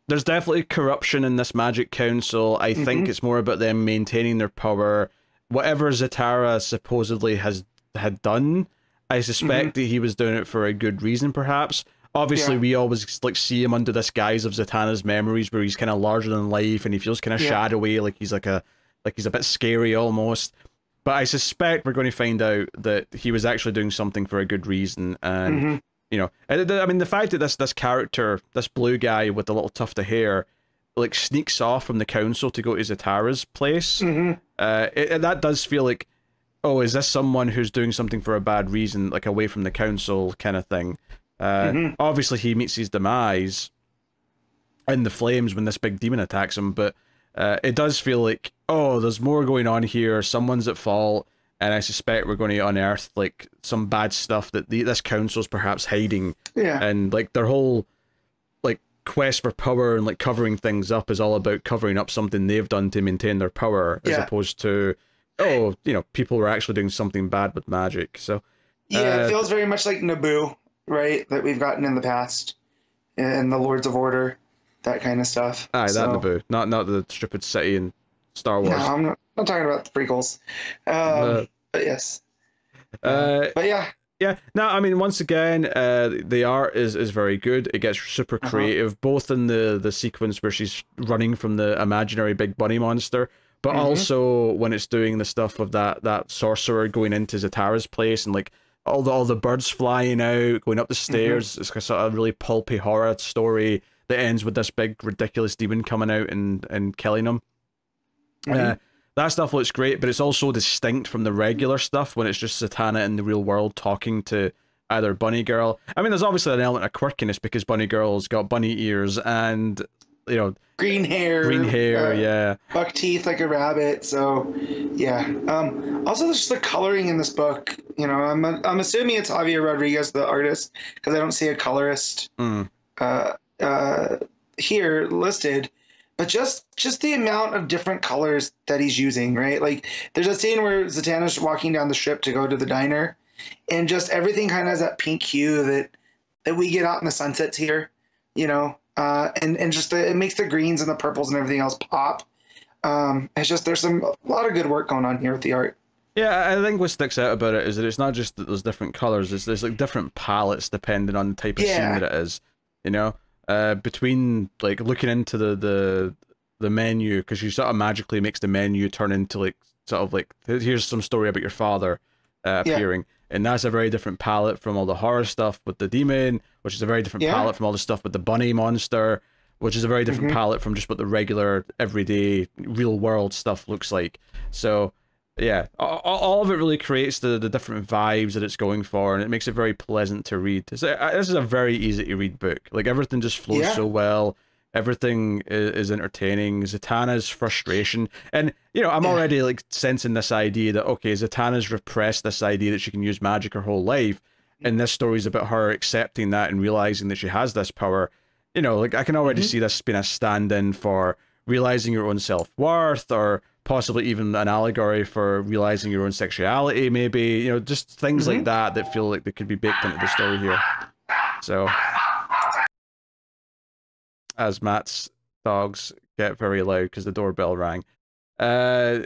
there's definitely corruption in this magic council. I mm-hmm. think it's more about them maintaining their power. Whatever Zatara supposedly has had done I suspect mm-hmm. that he was doing it for a good reason, perhaps. Obviously, yeah. we always like see him under this guise of Zatanna's memories, where he's kind of larger than life and he feels kind of yeah. shadowy, like he's like a like he's a bit scary almost. But I suspect we're going to find out that he was actually doing something for a good reason, and mm-hmm. you know, I mean, the fact that this this character, this blue guy with the little tuft of hair, like sneaks off from the council to go to Zatara's place, mm-hmm. uh, it, that does feel like oh, is this someone who's doing something for a bad reason, like away from the council kind of thing? Uh, mm-hmm. Obviously, he meets his demise in the flames when this big demon attacks him, but uh, it does feel like, oh, there's more going on here. Someone's at fault, and I suspect we're going to unearth like some bad stuff that the, this council's perhaps hiding. Yeah, and like their whole like quest for power and like covering things up is all about covering up something they've done to maintain their power, as opposed to oh, you know, people were actually doing something bad with magic. So yeah, uh, it feels very much like Nabu, right? That we've gotten in the past, and the Lords of Order, that kind of stuff. Aye, so, that Nabu, not not the stupid city in Star Wars. No, I'm not. I'm talking about the prequels. Um, uh, but yes. Uh, but yeah. Yeah, no, I mean, once again, uh, the art is, is very good. It gets super uh-huh. creative, uh-huh. both in the, the sequence where she's running from the imaginary big bunny monster, but mm-hmm. also when it's doing the stuff of that that sorcerer going into Zatara's place and like all the all the birds flying out, going up the mm-hmm. stairs. Mm-hmm. It's a sort of really pulpy horror story that ends with this big ridiculous demon coming out and and killing them. Mm-hmm. Uh, that stuff looks great, but it's also distinct from the regular stuff when it's just Zatanna in the real world talking to either Bunny Girl. I mean, there's obviously an element of quirkiness because Bunny Girl's got bunny ears and you know green hair. green hair uh, yeah. buck teeth like a rabbit so yeah. Um also just the coloring in this book you know i'm i'm assuming it's javier rodriguez the artist because i don't see a colorist mm. uh uh here listed but just just the amount of different colors that he's using right? Like there's a scene where zatanna's walking down the strip to go to the diner and just everything kind of has that pink hue that that we get out in the sunsets here you know uh, and and just the, it makes the greens and the purples and everything else pop. Um, it's just there's some a lot of good work going on here with the art. Yeah, I think what sticks out about it is that it's not just that there's different colors. There's there's like different palettes depending on the type of yeah. scene that it is. You know, uh, between like looking into the the the menu because you sort of magically makes the menu turn into like sort of like here's some story about your father uh, appearing. Yeah and that's a very different palette from all the horror stuff with the demon, which is a very different yeah. palette from all the stuff with the bunny monster, which is a very different mm-hmm. palette from just what the regular, everyday, real world stuff looks like. So, yeah, all, all of it really creates the, the different vibes that it's going for, and it makes it very pleasant to read. This, this is a very easy to read book. Like everything just flows yeah. so well. Everything is, is entertaining. Zatanna's frustration, and you know, I'm already like sensing this idea that okay, Zatanna's repressed this idea that she can use magic her whole life, and this story is about her accepting that and realizing that she has this power. You know, like I can already mm-hmm. see this being a stand-in for realizing your own self-worth, or possibly even an allegory for realizing your own sexuality. Maybe you know, just things mm-hmm. like that that feel like they could be baked into the story here. So as Matt's dogs get very loud because the doorbell rang. Uh,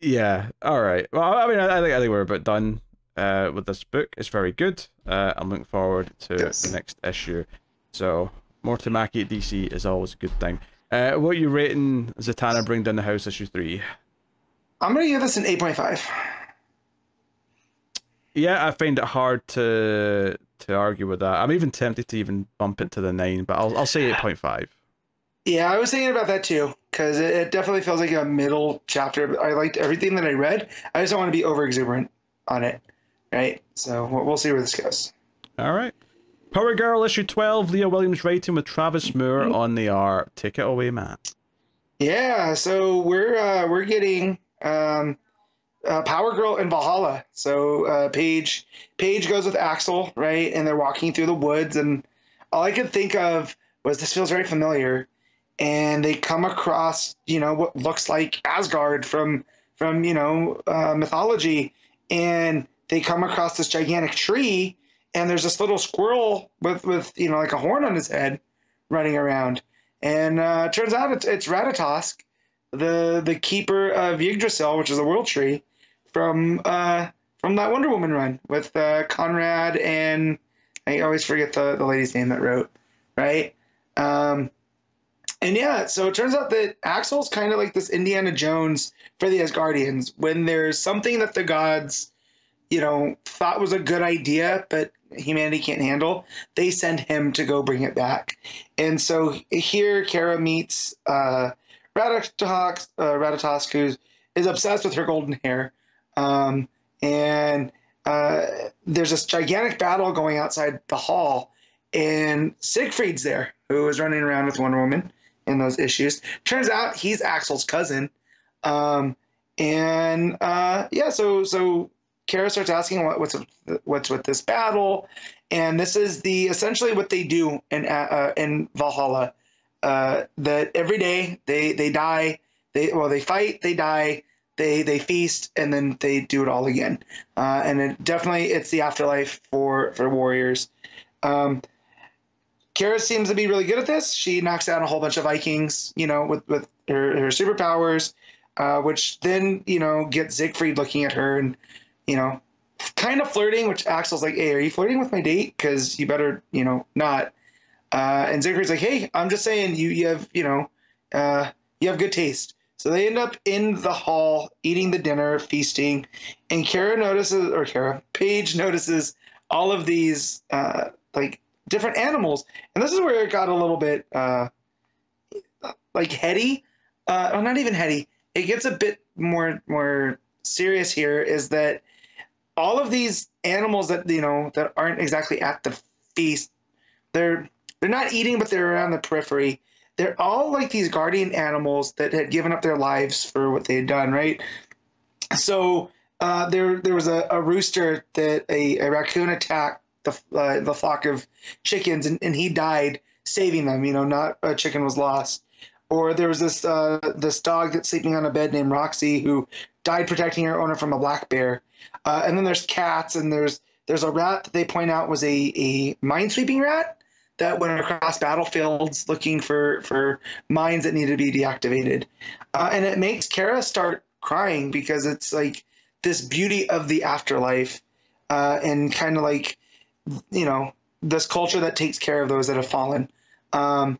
yeah. All right. Well, I mean, I, think I think we're about done uh, with this book. It's very good. Uh, I'm looking forward to yes. the next issue. So more Tamaki at DC is always a good thing. Uh, what are you rating Zatanna Bring Down the House issue three? I'm gonna give this an eight point five. Yeah, I find it hard to to argue with that. I'm even tempted to even bump it to the nine, but I'll I'll say eight point five. Yeah, I was thinking about that too because it, it, definitely feels like a middle chapter. I liked everything that I read. I just don't want to be over exuberant on it, right? So we'll see where this goes. All right. Power Girl issue twelve. Leah Williams writing with Travis Moore mm-hmm. on the art. Take it away, Matt. Yeah, so we're uh, we're getting um, uh, Power Girl and Valhalla. So uh, Paige Paige goes with Axel, right? And they're walking through the woods, and all I could think of was this feels very familiar. And they come across, you know, what looks like Asgard from from you know uh, mythology, and they come across this gigantic tree, and there's this little squirrel with with you know like a horn on his head, running around, and uh, turns out it's it's Ratatosk, the the keeper of Yggdrasil, which is a world tree, from uh, from that Wonder Woman run with uh, Conrad and I always forget the, the lady's name that wrote, right? Um, and yeah, so it turns out that Axel's kind of like this Indiana Jones for the Asgardians. When there's something that the gods, you know, thought was a good idea, but humanity can't handle, they send him to go bring it back. And so here, Kara meets uh, Ratatosk, uh, who is obsessed with her golden hair. Um, and uh, there's this gigantic battle going outside the hall, and Siegfried's there, who is running around with Wonder Woman in those issues. Turns out he's Axel's cousin. Um, and uh, yeah, so so Kara starts asking what, what's what's with this battle, and this is the essentially what they do in uh, in Valhalla. Uh, that every day they they die, they well they fight, they die, they they feast and then they do it all again. Uh, and it definitely it's the afterlife for for warriors. Um, Kara seems to be really good at this. She knocks down a whole bunch of Vikings, you know, with with her, her superpowers, uh, which then you know gets Siegfried looking at her and you know kind of flirting. Which Axel's like, "Hey, are you flirting with my date? Because you better you know not." Uh, and Siegfried's like, "Hey, I'm just saying you you have you know uh, you have good taste." So they end up in the hall eating the dinner, feasting, and Kara notices, or Kara, Paige notices all of these uh, like different animals, and this is where it got a little bit uh, like heady. Uh, well, not even heady. It gets a bit more more serious here. Is that all of these animals that you know that aren't exactly at the feast, they're they're not eating, but they're around the periphery they're all like these guardian animals that had given up their lives for what they had done, right? So uh, there there was a, a rooster that a, a, raccoon attacked the uh, the flock of chickens and, and he died saving them. You know, not a chicken was lost. Or there was this uh, this dog that's sleeping on a bed named Roxy who died protecting her owner from a black bear. Uh, and then there's cats and there's there's a rat that they point out was a, a minesweeping rat that went across battlefields looking for for mines that needed to be deactivated, uh, and it makes Kara start crying because it's like this beauty of the afterlife, uh, and kind of like you know this culture that takes care of those that have fallen, um,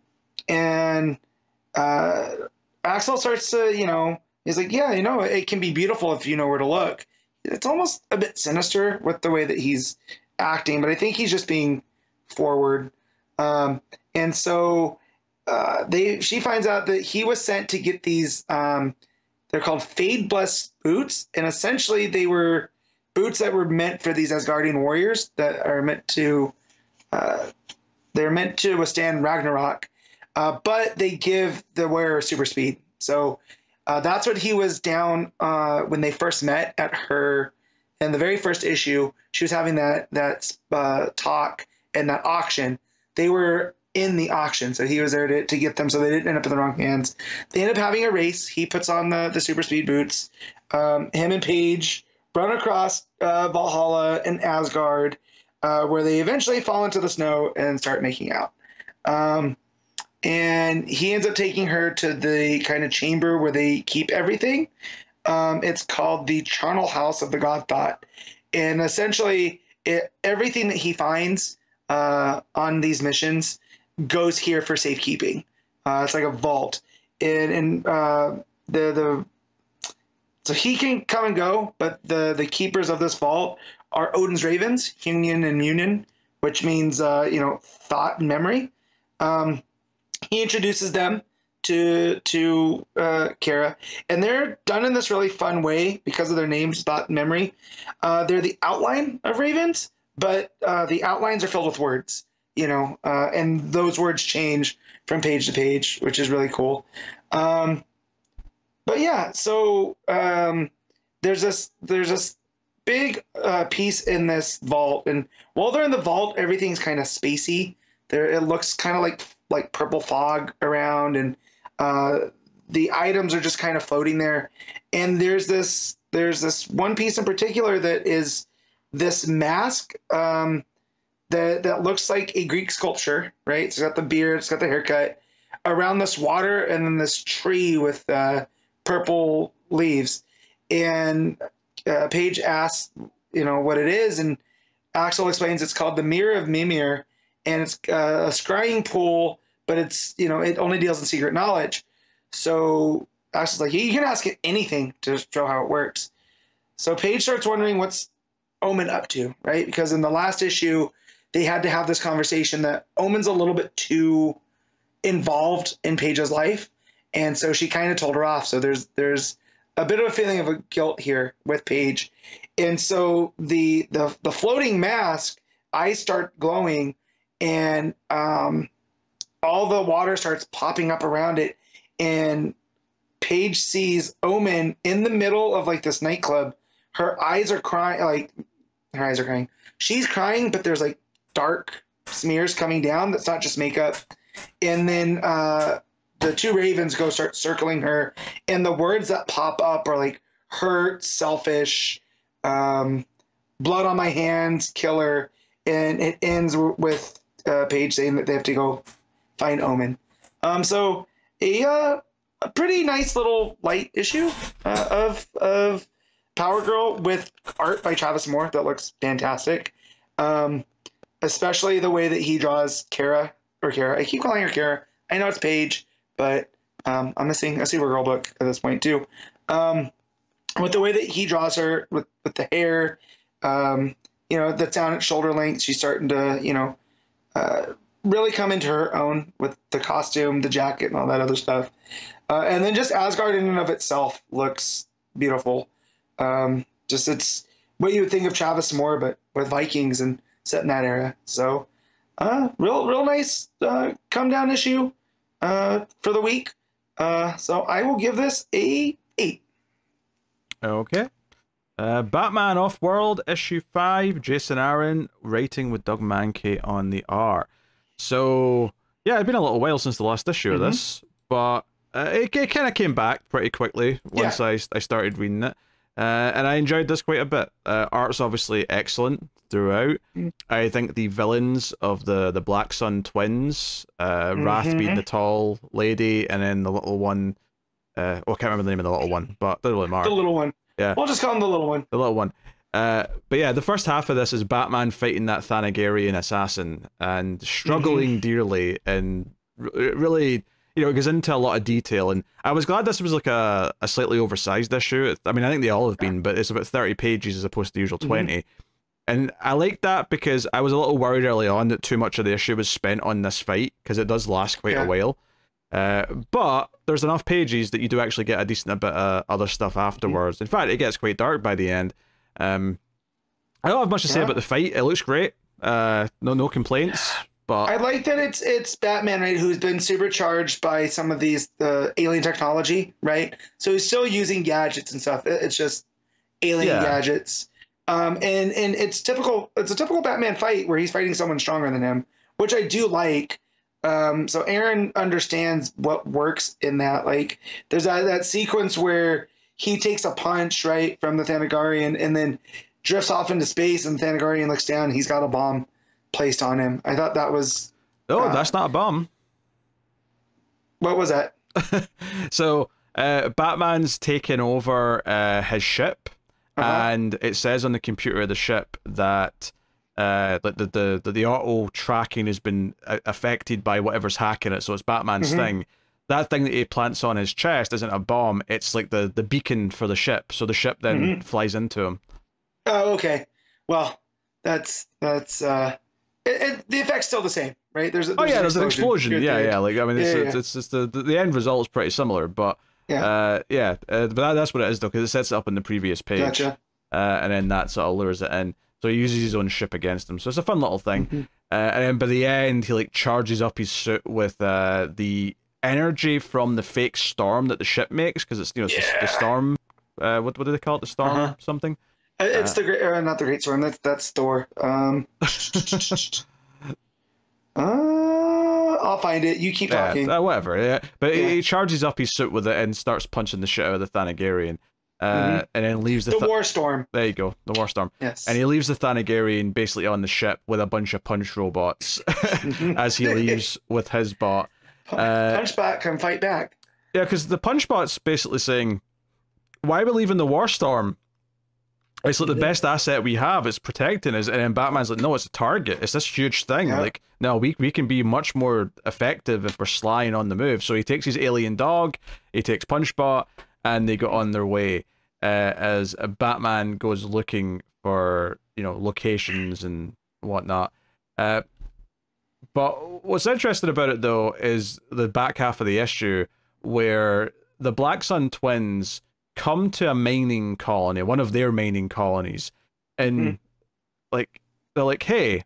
and uh, Axel starts to you know he's like yeah you know it can be beautiful if you know where to look. It's almost a bit sinister with the way that he's acting, but I think he's just being forward um, and so uh, they she finds out that he was sent to get these. Um, they're called Fade Blessed boots, and essentially they were boots that were meant for these Asgardian warriors that are meant to. Uh, they're meant to withstand Ragnarok. uh, but they give the wearer super speed. So uh, that's what he was down uh, when they first met at her in the very first issue. She was having that that uh, talk and that auction. They were in the auction, so he was there to, to get them, so they didn't end up in the wrong hands. They end up having a race. He puts on the the super speed boots. Um, him and Paige run across uh, Valhalla and Asgard, uh, where they eventually fall into the snow and start making out. Um, and he ends up taking her to the kind of chamber where they keep everything. Um, it's called the Charnel House of the God Thought, and essentially, it, everything that he finds uh, on these missions goes here for safekeeping. Uh, it's like a vault, and, and uh, the the so he can come and go, but the the keepers of this vault are Odin's ravens, Huginn and Munin, which means uh, you know thought and memory. Um, he introduces them to to uh, Kara, and they're done in this really fun way because of their names, thought memory. Uh, they're the outline of ravens, but uh, the outlines are filled with words, you know, uh, and those words change from page to page, which is really cool. Um, but yeah, so um, there's this there's this big uh, piece in this vault, and while they're in the vault, everything's kind of spacey. There, it looks kind of like like purple fog around, and uh, the items are just kind of floating there. And there's this there's this one piece in particular that is this mask um, that that looks like a Greek sculpture, right? It's got the beard, it's got the haircut around this water, and then this tree with uh, purple leaves. And uh, Paige asks, you know, what it is, and Axel explains it's called the Mirror of Mimir, and it's uh, a scrying pool, but it's you know it only deals in secret knowledge. So Axel's like, you can ask it anything to show how it works. So Paige starts wondering what's Omen up to, right? Because in the last issue, they had to have this conversation that Omen's a little bit too involved in Paige's life, and so she kind of told her off. So there's there's a bit of a feeling of a guilt here with Paige, and so the the the floating mask eyes start glowing, and um, all the water starts popping up around it, and Paige sees Omen in the middle of like this nightclub. Her eyes are crying, like her eyes are crying. She's crying, but there's like dark smears coming down. That's not just makeup. And then uh, the two ravens go start circling her, and the words that pop up are like hurt, selfish, um, blood on my hands, killer, and it ends with uh, Paige saying that they have to go find Omen. Um, so a uh, a pretty nice little light issue uh, of of Power Girl with art by Travis Moore that looks fantastic. Um, especially the way that he draws Kara or Kara. I keep calling her Kara. I know it's Paige, but um, I'm missing a Supergirl book at this point too. Um, with the way that he draws her with, with the hair, um, you know, that's down at shoulder length. She's starting to, you know, uh, really come into her own with the costume, the jacket, and all that other stuff. Uh, and then just Asgard in and of itself looks beautiful. Um, just it's what you would think of Travis Moore, but with Vikings and set in that era. So, uh, real, real nice uh, come down issue uh, for the week. Uh, so I will give this a eight. Okay. Uh, Batman Off World issue five. Jason Aaron writing with Doug Mahnke on the art. So yeah, it's been a little while since the last issue mm-hmm. of this, but uh, it, it kind of came back pretty quickly once yeah. I I started reading it. Uh, and I enjoyed this quite a bit. Uh, art's obviously excellent throughout. Mm. I think the villains of the the Black Sun twins, uh, mm-hmm. Wrath being the tall lady, and then the little one. Uh, well, I can't remember the name of the little one, but the little The little one. Yeah. We'll just call him the little one. The little one. Uh, but yeah, the first half of this is Batman fighting that Thanagarian assassin and struggling mm-hmm. dearly and r- really you know, it goes into a lot of detail. And I was glad this was like a, a slightly oversized issue. I mean, I think they all have been, but it's about 30 pages as opposed to the usual 20. Mm-hmm. And I like that because I was a little worried early on that too much of the issue was spent on this fight because it does last quite yeah. a while. Uh, but there's enough pages that you do actually get a decent bit of other stuff afterwards. In fact, it gets quite dark by the end. Um, I don't have much to say yeah. about the fight. It looks great. Uh, no, no complaints. But I like that it's it's Batman, right, who's been supercharged by some of these the alien technology, right? So he's still using gadgets and stuff. It's just alien Yeah. gadgets. Um, and and it's typical. It's a typical Batman fight where he's fighting someone stronger than him, which I do like. Um, so Aaron understands what works in that. Like, there's that that sequence where he takes a punch right from the Thanagarian and then drifts off into space, and the Thanagarian looks down. He's got a bomb placed on him. I thought that was oh, uh, that's not a bomb. what was that? so uh, Batman's taken over uh, his ship, Uh-huh. and it says on the computer of the ship that uh, the, the the the auto tracking has been uh, affected by whatever's hacking it. So it's Batman's Mhm. thing. That thing that he plants on his chest isn't a bomb. It's like the the beacon for the ship. So the ship then Mm-hmm. flies into him. Oh, okay. Well, that's that's uh, it, it, the effect's still the same, right? There's, Oh yeah, there's an explosion. Yeah, yeah. Like I mean, it's Yeah, it's, yeah. it's just the, the the end result is pretty similar, but Yeah. uh, yeah. Uh, but that, that's what it is though, because it sets it up in the previous page. Gotcha. uh, and then that sort of lures it in. So he uses his own ship against him. So it's a fun little thing. Mhm. Uh, and then by the end, he like charges up his suit with uh, the energy from the fake storm that the ship makes because it's you know it's the, the storm. Uh, what what do they call it? The storm Uh-huh. something. Uh, It's the great, uh, not the Great Storm. That's that's Thor. Um, uh, I'll find it. You keep Yeah, talking. uh, whatever. Yeah, but he- he charges up his suit with it and starts punching the shit out of the Thanagarian, uh, Mhm. and then leaves the. the Th- War Storm. there you go, the war storm. Yes. And he leaves the Thanagarian basically on the ship with a bunch of punch robots Mhm. as he leaves with his bot. Punch, uh, punch back, come fight back. Yeah, because the punchbot's basically saying, "Why are we leaving the war storm? It's like the best asset we have. It's protecting us." And then Batman's like, "No, it's a target. It's this huge thing. Yeah. Like, no, we we can be much more effective if we're sly and on the move." So he takes his alien dog, he takes Punchbot, and they go on their way. Uh, as Batman goes looking for you know locations and whatnot. Uh, but what's interesting about it though is the back half of the issue where the Black Sun twins come to a mining colony, one of their mining colonies, and Hmm. like they're like, "Hey,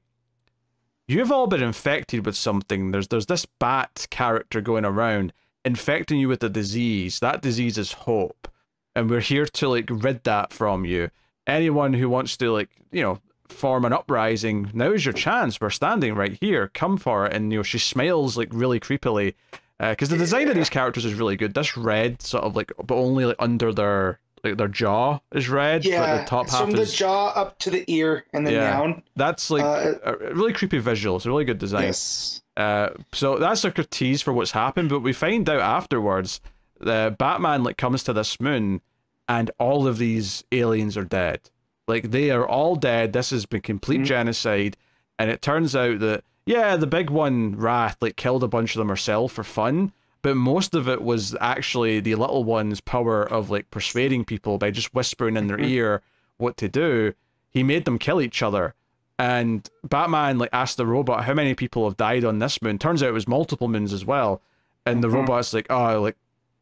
you've all been infected with something. There's there's this bat character going around infecting you with a disease. That disease is hope, and we're here to like rid that from you. Anyone who wants to like you know form an uprising, now's your chance. We're standing right here. Come for it." And you know she smiles like really creepily because the design of these characters is really good. This red sort of like, but only like under their like their jaw is red. Yeah, the top half from the is jaw up to the ear and then Yeah. down. that's like Uh, a a really creepy visual. It's a really good design. Yes. Uh, so that's a tease for what's happened, but we find out afterwards the Batman like comes to this moon, and all of these aliens are dead. Like they are all dead. This has been complete Mhm. genocide, and it turns out that yeah, the big one Wrath like killed a bunch of them herself for fun, but most of it was actually the little one's power of like persuading people by just whispering in their Mhm. ear what to do. He made them kill each other. And Batman like asked the robot how many people have died on this moon. Turns out it was multiple moons as well. And the Mhm. robot's like, oh, like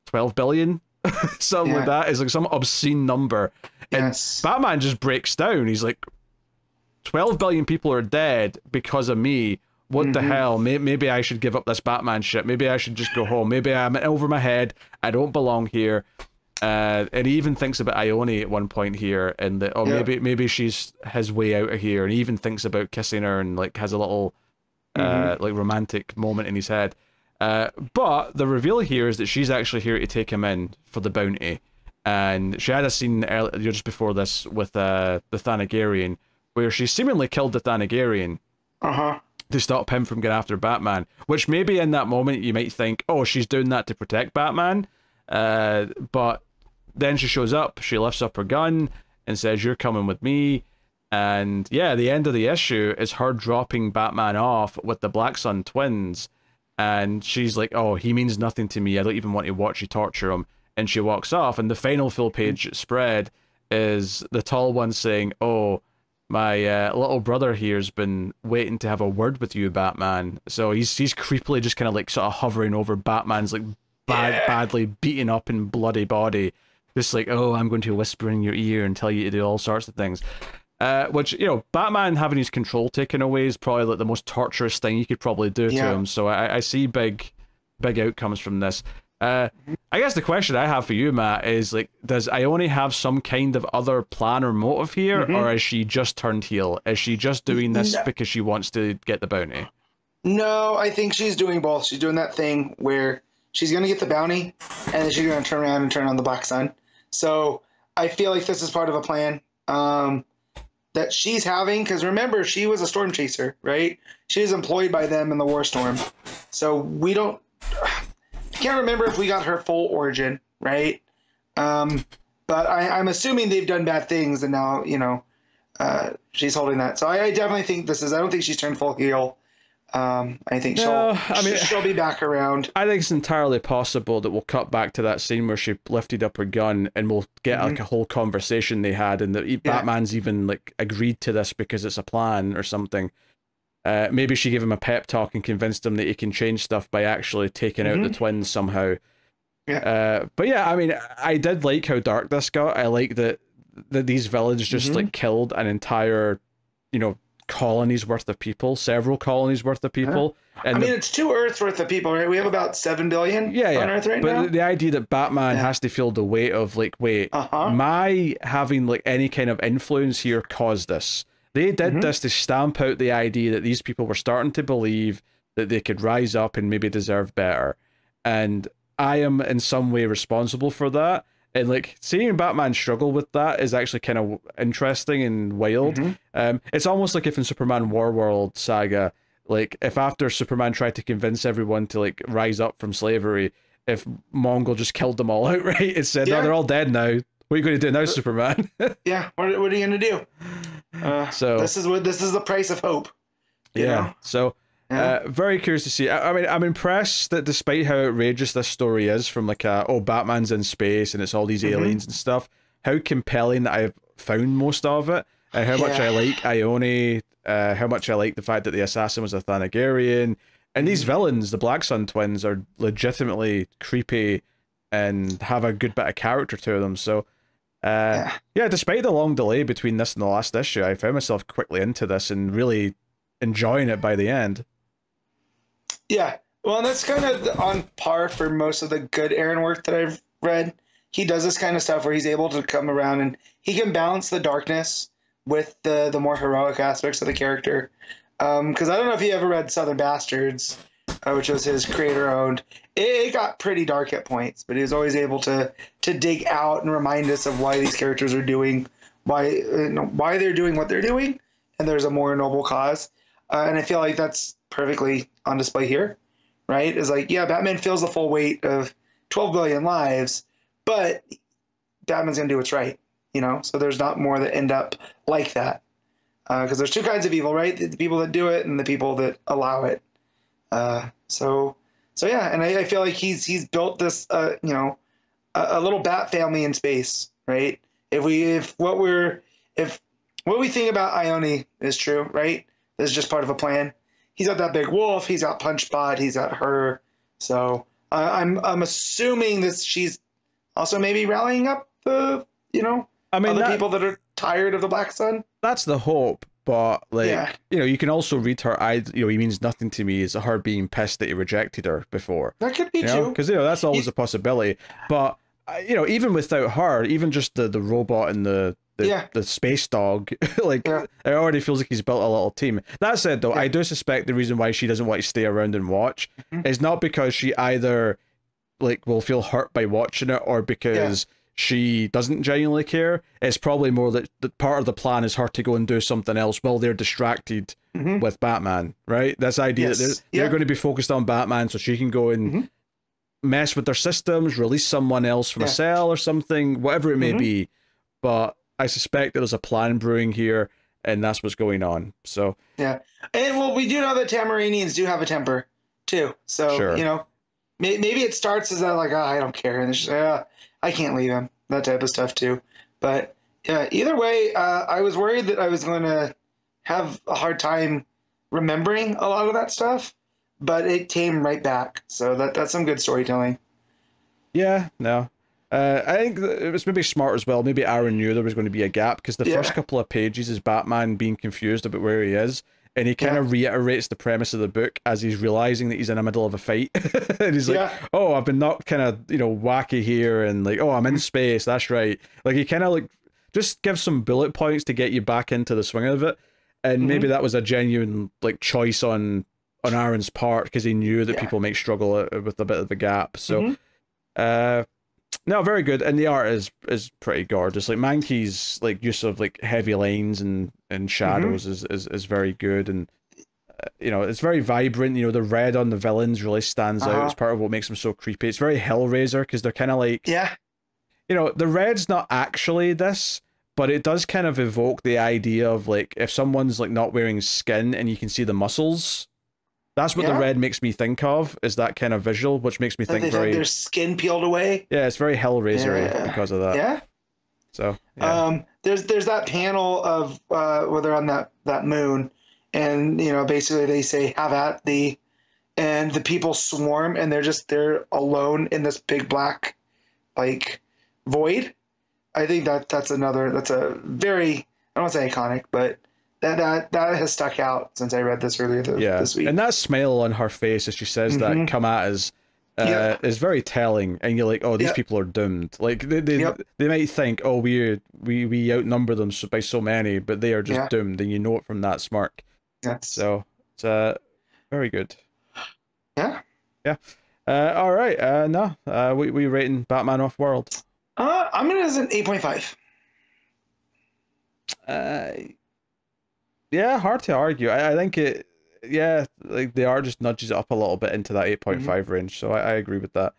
twelve billion, something like Yeah. that. It's like some obscene number. And Yes. Batman just breaks down. He's like, 12 billion people are dead because of me. What the Mhm. hell? May- Maybe I should give up this Batman shit. Maybe I should just go home. Maybe I'm over my head. I don't belong here. Uh, and he even thinks about Ione at one point here, and that oh Yeah. maybe maybe she's his way out of here. And he even thinks about kissing her, and like has a little uh, Mm-hmm. like romantic moment in his head. Uh, but the reveal here is that she's actually here to take him in for the bounty. And she had a scene earlier just before this with uh, the Thanagarian, where she seemingly killed the Thanagarian Uh huh. to stop him from getting after Batman. Which maybe in that moment you might think, oh, she's doing that to protect Batman. Uh, but then she shows up, she lifts up her gun and says, You're coming with me. And yeah, the end of the issue is her dropping Batman off with the Black Sun twins. And she's like, Oh, he means nothing to me. I don't even want to watch you torture him. And she walks off. And the final full page spread is the tall one saying, Oh, my uh, little brother here's been waiting to have a word with you, Batman. So he's he's creepily just kind of like sort of hovering over Batman's like bad, Yeah. badly beaten up and bloody body, just like, oh, I'm going to whisper in your ear and tell you to do all sorts of things. Uh, which you know, Batman having his control taken away is probably like the most torturous thing you could probably do Yeah. to him. So I, I see big, big outcomes from this. Uh, I guess the question I have for you, Matt, is like, does Ione have some kind of other plan or motive here, Mhm. or is she just turned heel? Is she just doing this No. because she wants to get the bounty? No, I think she's doing both. She's doing that thing where she's going to get the bounty and then she's going to turn around and turn on the Black Sun. So I feel like this is part of a plan um, that she's having. Because remember, she was a storm chaser, right? She was employed by them in the War Storm. So we don't. I can't remember if we got her full origin, right? Um, but I, I'm assuming they've done bad things and now, you know, uh, she's holding that. So I, I definitely think this is. I don't think she's turned full heel. Um, I think No, she'll. I mean- she'll be back around. I think it's entirely possible that we'll cut back to that scene where she lifted up her gun and we'll get like a whole conversation they had and that Yeah. Batman's even like agreed to this because it's a plan or something. Uh, maybe she gave him a pep talk and convinced him that he can change stuff by actually taking out the twins somehow. Yeah. Uh, but yeah, I mean, I did like how dark this got. I like that that these villains just Mhm. like killed an entire, you know, colonies worth of people, several colonies worth of people. And I the- mean, it's two Earths worth of people, right? We have about seven billion yeah, yeah. on Earth right but now. the, the idea that Batman Yeah. has to feel the weight of like, wait, Uh huh. my having like any kind of influence here caused this. They did Mhm. this to stamp out the idea that these people were starting to believe that they could rise up and maybe deserve better. And I am in some way responsible for that. And like seeing Batman struggle with that is actually kind of interesting and wild. Mhm. Um, it's almost like if in Superman War World saga, like if after Superman tried to convince everyone to like rise up from slavery, if Mongul just killed them all outright and said, "No, they're all dead now. What are you going to do now, Superman?" Yeah. What, what are you gonna do? Uh, So- this is what this is the price of hope. yeah. know? So Yeah. Uh, very curious to see. I, I mean, I'm impressed that despite how outrageous this story is, from like a oh Batman's in space and it's all these Mhm. aliens and stuff, how compelling that I've found most of it, and how much I like Ione, uh, how much I like the fact that the assassin was a Thanagarian, and these Mhm. villains, the Black Sun twins, are legitimately creepy and have a good bit of character to them. So. Uh, Yeah. yeah, despite the long delay between this and the last issue, I found myself quickly into this and really enjoying it by the end. Yeah. Well, that's kind of on par for most of the good Aaron work that I've read. He does this kind of stuff where he's able to come around and he can balance the darkness with the the more heroic aspects of the character. Because I don't know if you ever read Southern Bastards, uh, which was his creator owned. It, it got pretty dark at points, but he was always able to to dig out and remind us of why these characters are doing why uh, why they're doing what they're doing, and there's a more noble cause. Uh, and I feel like that's perfectly on display here, right? Is like, yeah, Batman feels the full weight of 12 billion lives, but Batman's gonna do what's right, you know. So there's not more that end up like that, because there's two kinds of evil, right? The, people that do it and the people that allow it. Uh, so, so yeah, and I, I feel like he's he's built this, uh, you know, a, a little Bat family in space, right? If we if what we're if what we think about Ione is true, right? This is just part of a plan. He's got that big wolf. He's got Punchbot. He's got her. So uh, I'm I'm assuming that she's also maybe rallying up the you know I mean, other that- people that are tired of the Black Sun. that's the hope, but like Yeah. you know, you can also read her. I you know, he means nothing to me. Is her being pissed that he rejected her before, That could be you true. because you know that's always a possibility. But you know, even without her, even just the the robot and the the, Yeah. the space dog, like Yeah. it already feels like he's built a little team. That said, though, Yeah. I do suspect the reason why she doesn't want to stay around and watch Mhm. is not because she either like will feel hurt by watching it or because she doesn't genuinely care. It's probably more that, that part of the plan is her to go and do something else while they're distracted Mhm. with Batman, right? That's the idea that they're, they're going to be focused on Batman so she can go and Mhm. mess with their systems, release someone else from a cell or something, whatever it may Mhm. be. But I suspect that there's a plan brewing here, and that's what's going on. So yeah, And well, we do know that Tamaranians do have a temper too. So Sure. you know, may, maybe it starts as that like, oh, I don't care, and it's just, uh, I can't leave him. That type of stuff too. But yeah, either way, uh, I was worried that I was going to have a hard time remembering a lot of that stuff, but it came right back. So that that's some good storytelling. yeah, no. Uh, I think it was maybe smart as well. Maybe Aaron knew there was going to be a gap because the Yeah. first couple of pages is Batman being confused about where he is, and he kind of reiterates the premise of the book as he's realizing that he's in the middle of a fight, and he's like, Yeah. "Oh, I've been knocked kind of you know wacky here, and like, oh, I'm in space. That's right." Like he kind of like just gives some bullet points to get you back into the swing of it, and Mm-hmm. maybe that was a genuine like choice on on Aaron's part because he knew that Yeah. people might struggle uh, with a bit of a gap. So. Mhm. Uh, no, very good, and the art is is pretty gorgeous. Like Mahnke's like use of like heavy lines and and shadows is, is is very good, and uh, you know it's very vibrant. You know the red on the villains really stands out. Uh-huh. It's part of what makes them so creepy. It's very Hellraiser because they're kind of like Yeah. you know the red's not actually this, but it does kind of evoke the idea of like if someone's like not wearing skin and you can see the muscles. That's what the red makes me think of, is that kind of visual, which makes me Like think they've very their skin peeled away. yeah, it's very Hellraiser Yeah. because of that. yeah. So yeah. Um, there's there's that panel of uh, where they're on that that moon, and you know basically they say have at the, and the people swarm and they're just they're alone in this big black, like, void. I think that that's another that's a very I don't want to say iconic, but that that that has stuck out since I read this earlier th- yeah, this week. and that smile on her face as she says Mhm. that "come at us" uh, Yeah. is very telling. And you're like, "Oh, these Yep. people are doomed." Like they they, Yep. they might think, "Oh, we we we outnumber them by so many," but they are just Yeah. doomed, and you know it from that smirk. That's, So it's uh very good. yeah. Uh, all right, uh, no, uh, we we rating Batman Off World. Uh, I'm gonna as an eight point five. Uh, yeah, hard to argue. I, I think it, yeah, like the art just nudges it up a little bit into that mm-hmm. 8.5 range. So I, I agree with that.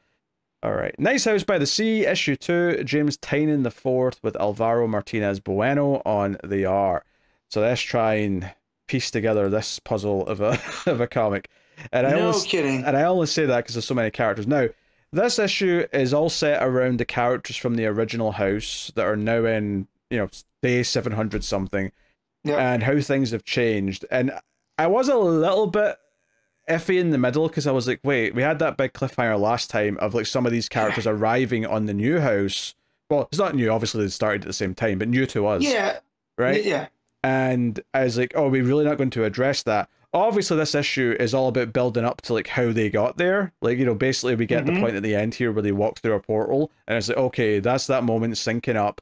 All right. Nice House by the Sea, issue two, James Tynion the fourth with Alvaro Martinez Bueno on the R. So let's try and piece together this puzzle of a of a comic. And I No almost kidding. and I only say that because there's so many characters. Now, this issue is all set around the characters from the original house that are now in, you know, day 700 something, Yeah. and how things have changed. And I was a little bit iffy in the middle because I was like, wait, we had that big cliffhanger last time of like some of these characters arriving on the new house. Well, it's not new, obviously, they started at the same time, but new to us, Yeah. right? Yeah. and I was like, "Oh, we're really not going to address that." Obviously, this issue is all about building up to like how they got there. Like, you know, basically, we get the Mhm. point at the end here where they walk through a portal, and it's like, okay, that's that moment syncing up.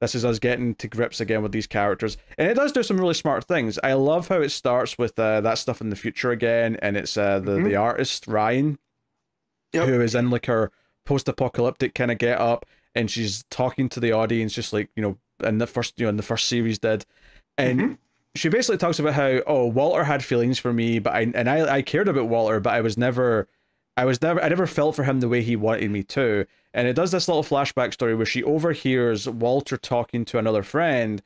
This is us getting to grips again with these characters, and it does do some really smart things. I love how it starts with uh, that stuff in the future again, and it's uh, the Mhm. the artist Ryan, Yep. who is in like her post-apocalyptic kind of get up, and she's talking to the audience just like you know in the first you know in the first series did, and Mhm. she basically talks about how oh Walter had feelings for me, but I and I I cared about Walter, but I was never. I was never I never felt for him the way he wanted me to. And it does this little flashback story where she overhears Walter talking to another friend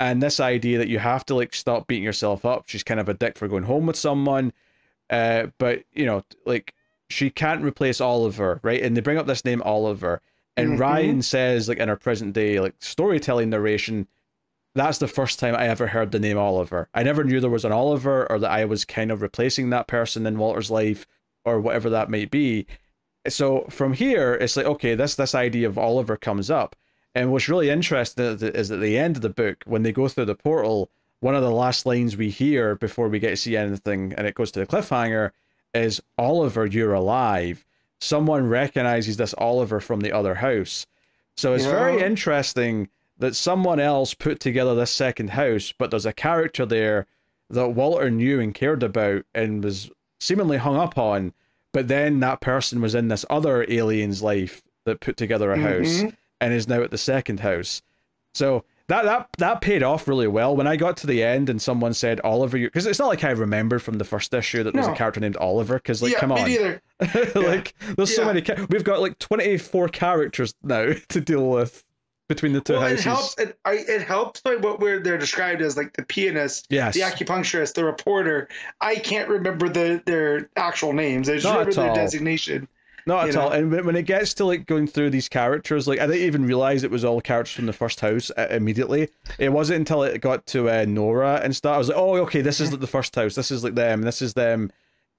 and this idea that you have to like stop beating yourself up. She's kind of a dick for going home with someone. Uh but you know, like she can't replace Oliver, right? And they bring up this name Oliver. And Mhm. Ryan says, like in her present day, like storytelling narration, that's the first time I ever heard the name Oliver. I never knew there was an Oliver or that I was kind of replacing that person in Walter's life or whatever that might be. So from here, it's like, okay, this this idea of Oliver comes up. And what's really interesting is at the end of the book, when they go through the portal, one of the last lines we hear before we get to see anything and it goes to the cliffhanger is Oliver, you're alive. Someone recognizes this Oliver from the other house. So it's very interesting that someone else put together this second house, but there's a character there that Walter knew and cared about and was seemingly hung up on, but then that person was in this other alien's life that put together a house Mhm. and is now at the second house. So that that that paid off really well. When I got to the end and someone said Oliver, because it's not like I remembered from the first issue that there's a character named Oliver. Because like, yeah, come me on, neither. like there's so many. Ca- We've got like 24 characters now to deal with between the two Well, it helps. It, I, it helps by what we're they're described as like the pianist, Yes. the acupuncturist, the reporter. I can't remember the their actual names. I just Not remember their all. designation. Not at all. And when when it gets to like going through these characters, like I didn't even realize it was all characters from the first house uh, immediately. It wasn't until it got to uh, Nora and stuff. I was like, oh, okay, this is like the first house. This is like them. This is them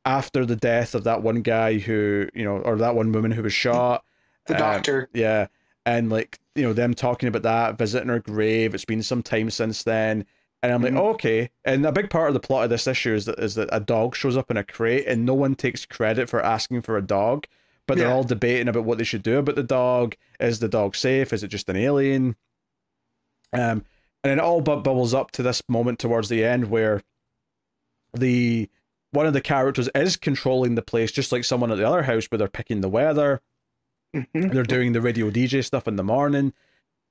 after the death of that one guy who, you know, or that one woman who was shot. The Um, doctor. Yeah. and like you know them talking about that visiting her grave. It's been some time since then. And I'm like, Mhm. oh, okay. And a big part of the plot of this issue is that is that a dog shows up in a crate, and no one takes credit for asking for a dog, but they're all debating about what they should do about the dog. Is the dog safe? Is it just an alien? Um, and it all but bubbles up to this moment towards the end where the one of the characters is controlling the place, just like someone at the other house, where they're picking the weather, Mhm. they're doing the radio DJ stuff in the morning.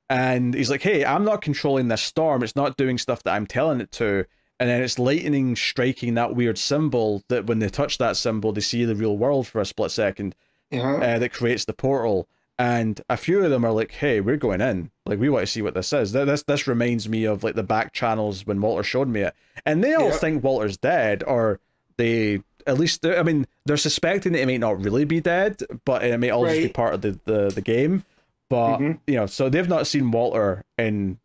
And he's like, hey, I'm not controlling this storm. It's not doing stuff that I'm telling it to. And then it's lightning striking that weird symbol that when they touch that symbol, they see the real world for a split second Yeah. uh, that creates the portal. And a few of them are like, hey, we're going in. Like, we want to see what this is. Th- This this reminds me of like the back channels when Walter showed me it. And they all Yeah. think Walter's dead, or they at least they're- I mean, they're suspecting that he may not really be dead, but it may all just be part of the, the, the game. But Mhm. you know, so they've not seen Walter in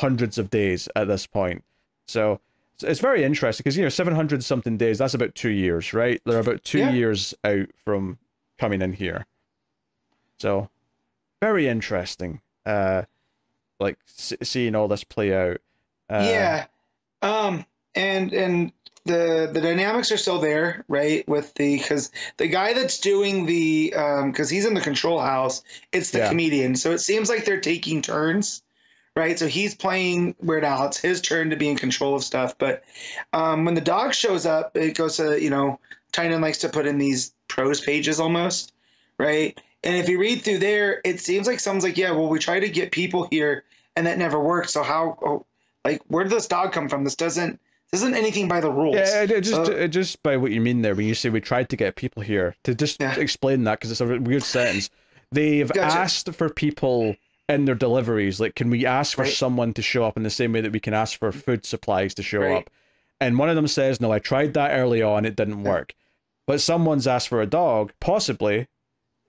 hundreds of days at this point. So so it's very interesting because you know, seven hundred something days, that's about two years, right? They're about two Yeah. years out from coming in here. So very interesting. Uh like s- seeing all this play out. Uh, yeah. Um. And and the the dynamics are still there, right? With the because the guy that's doing the um because he's in the control house, it's the Yeah. comedian. So it seems like they're taking turns, right? So he's playing Weird Al. It's his turn to be in control of stuff. But um, when the dog shows up, it goes to you know Tynion likes to put in these prose pages almost, right? And if you read through there, it seems like someone's like, yeah, well, we try to get people here, and that never worked. So how, oh, like, where did this dog come from? This doesn't, this isn't anything by the rules. Yeah, just So- just by what you mean there when you say we tried to get people here to just Yeah. explain that because it's a weird sentence. They've Gotcha. asked for people in their deliveries. Like, can we ask for Right. someone to show up in the same way that we can ask for food supplies to show Right. up? And one of them says, "No, I tried that early on. It didn't Yeah. work." But someone's asked for a dog, possibly.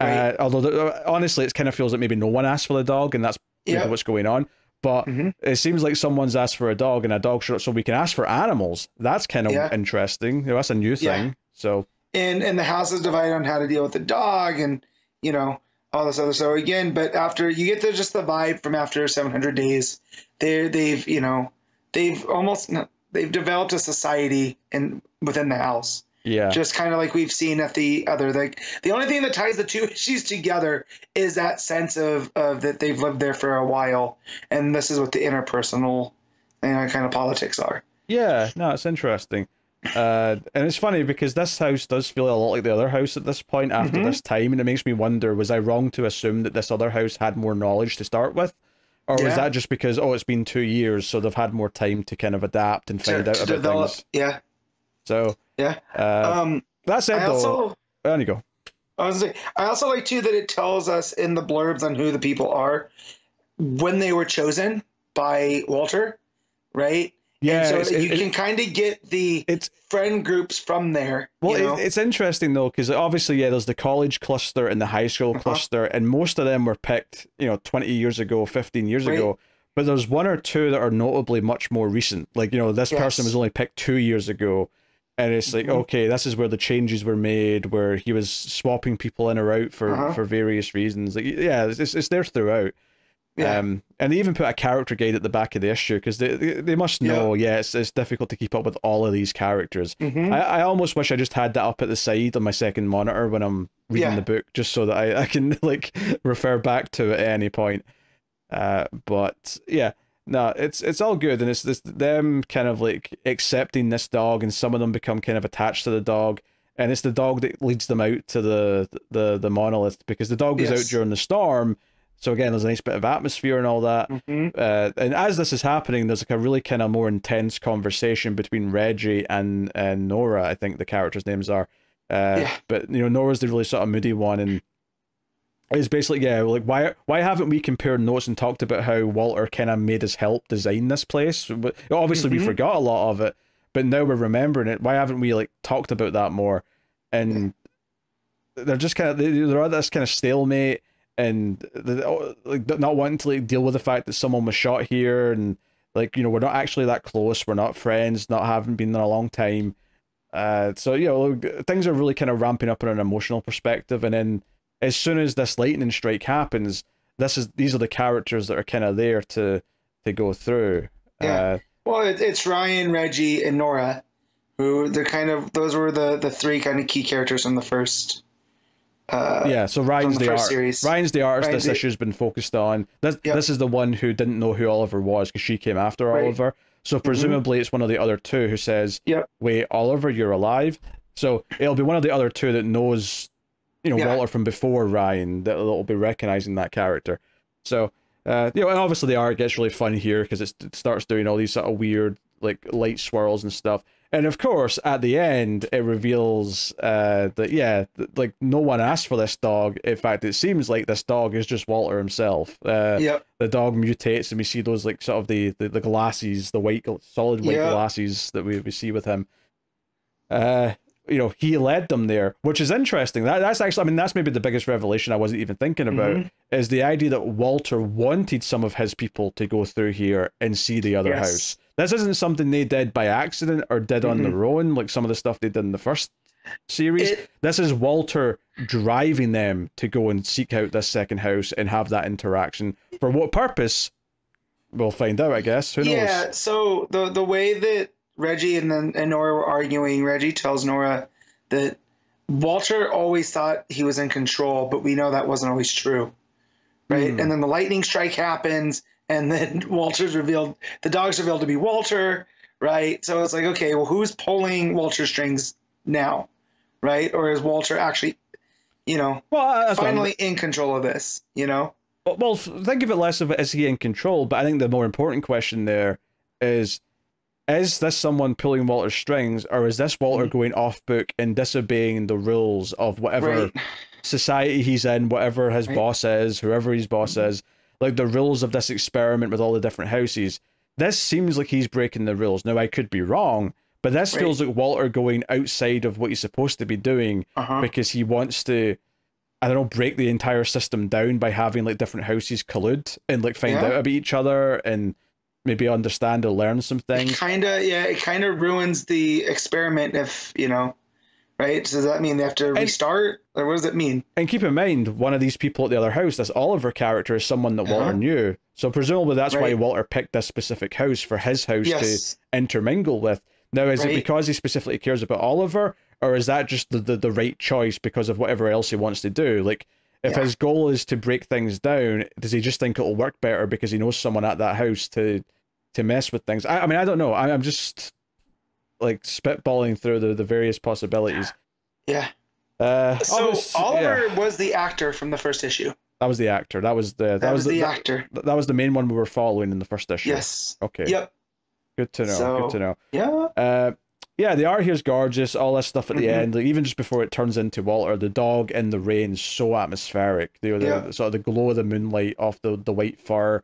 Right. Uh, although the, honestly, it kind of feels like maybe no one asked for the dog, and that's maybe what's going on. But Mhm. it seems like someone's asked for a dog, and a dog showed up, so we can ask for animals. That's kind of Yeah. interesting. You know, that's a new Yeah. thing. So and and the house is divided on how to deal with the dog and you know all this other so again but after you get the just the vibe from after 700 days they they've you know they've almost they've developed a society in within the house yeah, just kind of like we've seen at the other like the only thing that ties the two issues together is that sense of of that they've lived there for a while and this is what the interpersonal you know, kind of politics are yeah. No, it's interesting. Uh, and it's funny because this house does feel a lot like the other house at this point after Mhm. this time, and it makes me wonder: was I wrong to assume that this other house had more knowledge to start with, or was that just because oh, it's been two years, so they've had more time to kind of adapt and to, find out to about develop things? yeah So yeah uh, um that said, I though, also there you go. I was like, I also like too that it tells us in the blurbs on who the people are when they were chosen by Walter, right? Yeah, and so that you it- can kind of get the it's friend groups from there. Well, you know? it, it's interesting though because obviously, yeah, there's the college cluster and the high school Uh-huh. cluster, and most of them were picked, you know, 20 years ago, 15 years Right. ago. But there's one or two that are notably much more recent. Like, you know, this person was only picked two years ago, and it's like, Mhm. okay, this is where the changes were made, where he was swapping people in or out for Uh-huh. for various reasons. Like, yeah, it's it's there throughout. yeah. Um, and they even put a character guide at the back of the issue because they, they they must know, yeah, it's, it's difficult to keep up with all of these characters. Mhm. I, I almost wish I just had that up at the side on my second monitor when I'm reading Yeah. the book, just so that I, I can like refer back to it at any point. Uh, but yeah, no, it's it's all good, and it's this them kind of like accepting this dog, and some of them become kind of attached to the dog, and it's the dog that leads them out to the the the monolith because the dog was out during the storm. So again, there's a nice bit of atmosphere and all that. Mhm. Uh, and as this is happening, there's like a really kind of more intense conversation between Reggie and and Nora. I think the characters' names are. Uh, Yeah. But you know, Nora's the really sort of moody one, and it's basically yeah, like why why haven't we compared notes and talked about how Walter kind of made us help design this place? But obviously, we Mhm. forgot a lot of it, but now we're remembering it. Why haven't we like talked about that more? And they're just kind of they're at this kind of stalemate and like not wanting to like deal with the fact that someone was shot here and like you know we're not actually that close we're not friends not having been there a long time uh so you know things are really kind of ramping up in an emotional perspective and then as soon as this lightning strike happens this is these are the characters that are kind of there to to go through. Yeah. Uh, Well, it, it's Ryan, Reggie, and Nora, who they're kind of those were the the three kind of key characters from the first. Uh, yeah, so Ryan's the the, art. series. Ryan's the artist. Ryan's this the- issue's been focused on. This Yep. this is the one who didn't know who Oliver was because she came after Right. Mm-hmm. Oliver. So presumably it's one of the other two who says, Yep. "Wait, Oliver, you're alive." So it'll be one of the other two that knows, you know, Yeah. Walter from before Ryan that will be recognizing that character. So, uh, you know, and obviously the art gets really fun here because it starts doing all these sort of weird like light swirls and stuff. And of course, at the end, it reveals uh, that yeah, th- like no one asked for this dog. In fact, it seems like this dog is just Walter himself. Uh, Yep. The dog mutates, and we see those like sort of the the, the glasses, the white solid white Yeah. glasses that we, we see with him. Uh, you know, he led them there, which is interesting. That that's actually, I mean, that's maybe the biggest revelation I wasn't even thinking about Mhm. is the idea that Walter wanted some of his people to go through here and see the other Yes. house. This isn't something they did by accident or did on Mhm. their own, like some of the stuff they did in the first series. It- this is Walter driving them to go and seek out this second house and have that interaction. For what purpose? We'll find out, I guess. Who knows? Yeah. So the the way that Reggie and then and Nora were arguing, Reggie tells Nora that Walter always thought he was in control, but we know that wasn't always true, right? Hmm. And then the lightning strike happens, and then Walter's revealed the dog's revealed to be Walter, right? So it's like, okay, well, who's pulling Walter's strings now, right? Or is Walter actually, you know, Well, finally in control of this? You know? Well, well, think of it less of it is he in control, but I think the more important question there is is this someone pulling Walter's strings, or is this Walter going off book and disobeying the rules of whatever Right. society he's in, whatever his Right. boss is, whoever his boss is, like the rules of this experiment with all the different houses? This seems like he's breaking the rules. Now, I could be wrong, but this Right. feels like Walter going outside of what he's supposed to be doing Uh-huh. because he wants to I don't know, break the entire system down by having like different houses collude and like find Yeah. out about each other and maybe understand or learn some things. kind of yeah it kind of ruins the experiment if you know right so does that mean they have to restart or what does it mean And keep in mind, one of these people at the other house, this Oliver character, is someone that Walter Uh-huh. knew. So presumably that's why Walter picked this specific house for his house yes to intermingle with. Now, is it because he specifically cares about Oliver, or is that just the, the, the right choice because of whatever else he wants to do? Like, if Yeah. his goal is to break things down, does he just think it'll work better because he knows someone at that house to to mess with things? I, I mean, I don't know. I, I'm just like spitballing through the, the various possibilities. yeah Uh, so oliver yeah, was the actor from the first issue that was the actor. That was the that, that, was was the that, actor that was the main one we were following in the first issue. yes Okay. yep Good to know. So- good to know. yeah Uh, yeah, the art here's gorgeous. All this stuff at the Mhm. end, like even just before it turns into Walter, the dog in the rain is so atmospheric. Know, the, Yeah. the sort of the glow of the moonlight off the the white fur,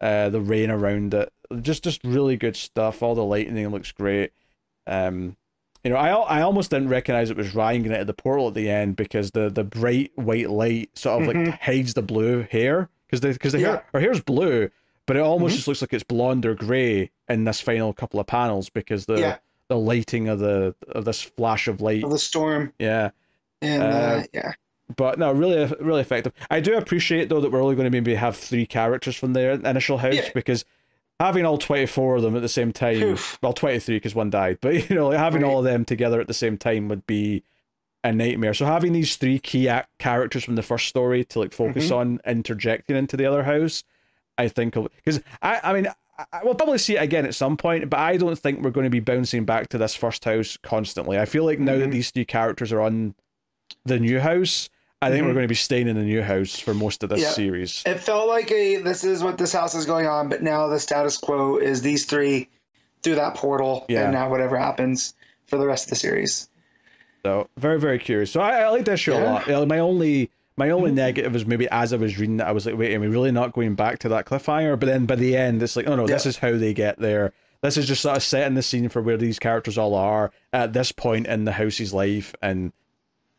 uh, the rain around it. Just just really good stuff. All the lightning looks great. Um, you know, I I almost didn't recognize it was Ryan getting out of the portal at the end because the the bright white light sort of like Mhm. hides the blue hair because the because the Yeah. hair her hair's blue, but it almost Mhm. just looks like it's blonde or gray in this final couple of panels because the Yeah. the lighting of the of this flash of light. of the storm Yeah, and uh, Uh, yeah but no, really, really effective. I do appreciate though that we're only going to maybe have three characters from their initial house Yeah. because having all twenty four of them at the same time, Oof. well, twenty three because one died, but you know, like, having Right. all of them together at the same time would be a nightmare. So having these three key act characters from the first story to like focus Mhm. on interjecting into the other house, I think because I, I mean. I- will probably see it again at some point, but I don't think we're going to be bouncing back to this first house constantly. I feel like now that Mhm. these three characters are on the new house, I think Mhm. we're going to be staying in the new house for most of this Yeah. series. it felt like a this is what this house is going on but now the status quo is these three through that portal Yeah. and now whatever happens for the rest of the series So very, very curious. So I, I like this show a lot. My only my only Mhm. negative is maybe as I was reading it, I was like, wait, am we really not going back to that cliffhanger? But then by the end, it's like, oh no, this is how they get there. This is just sort of setting the scene for where these characters all are at this point in the house's life, and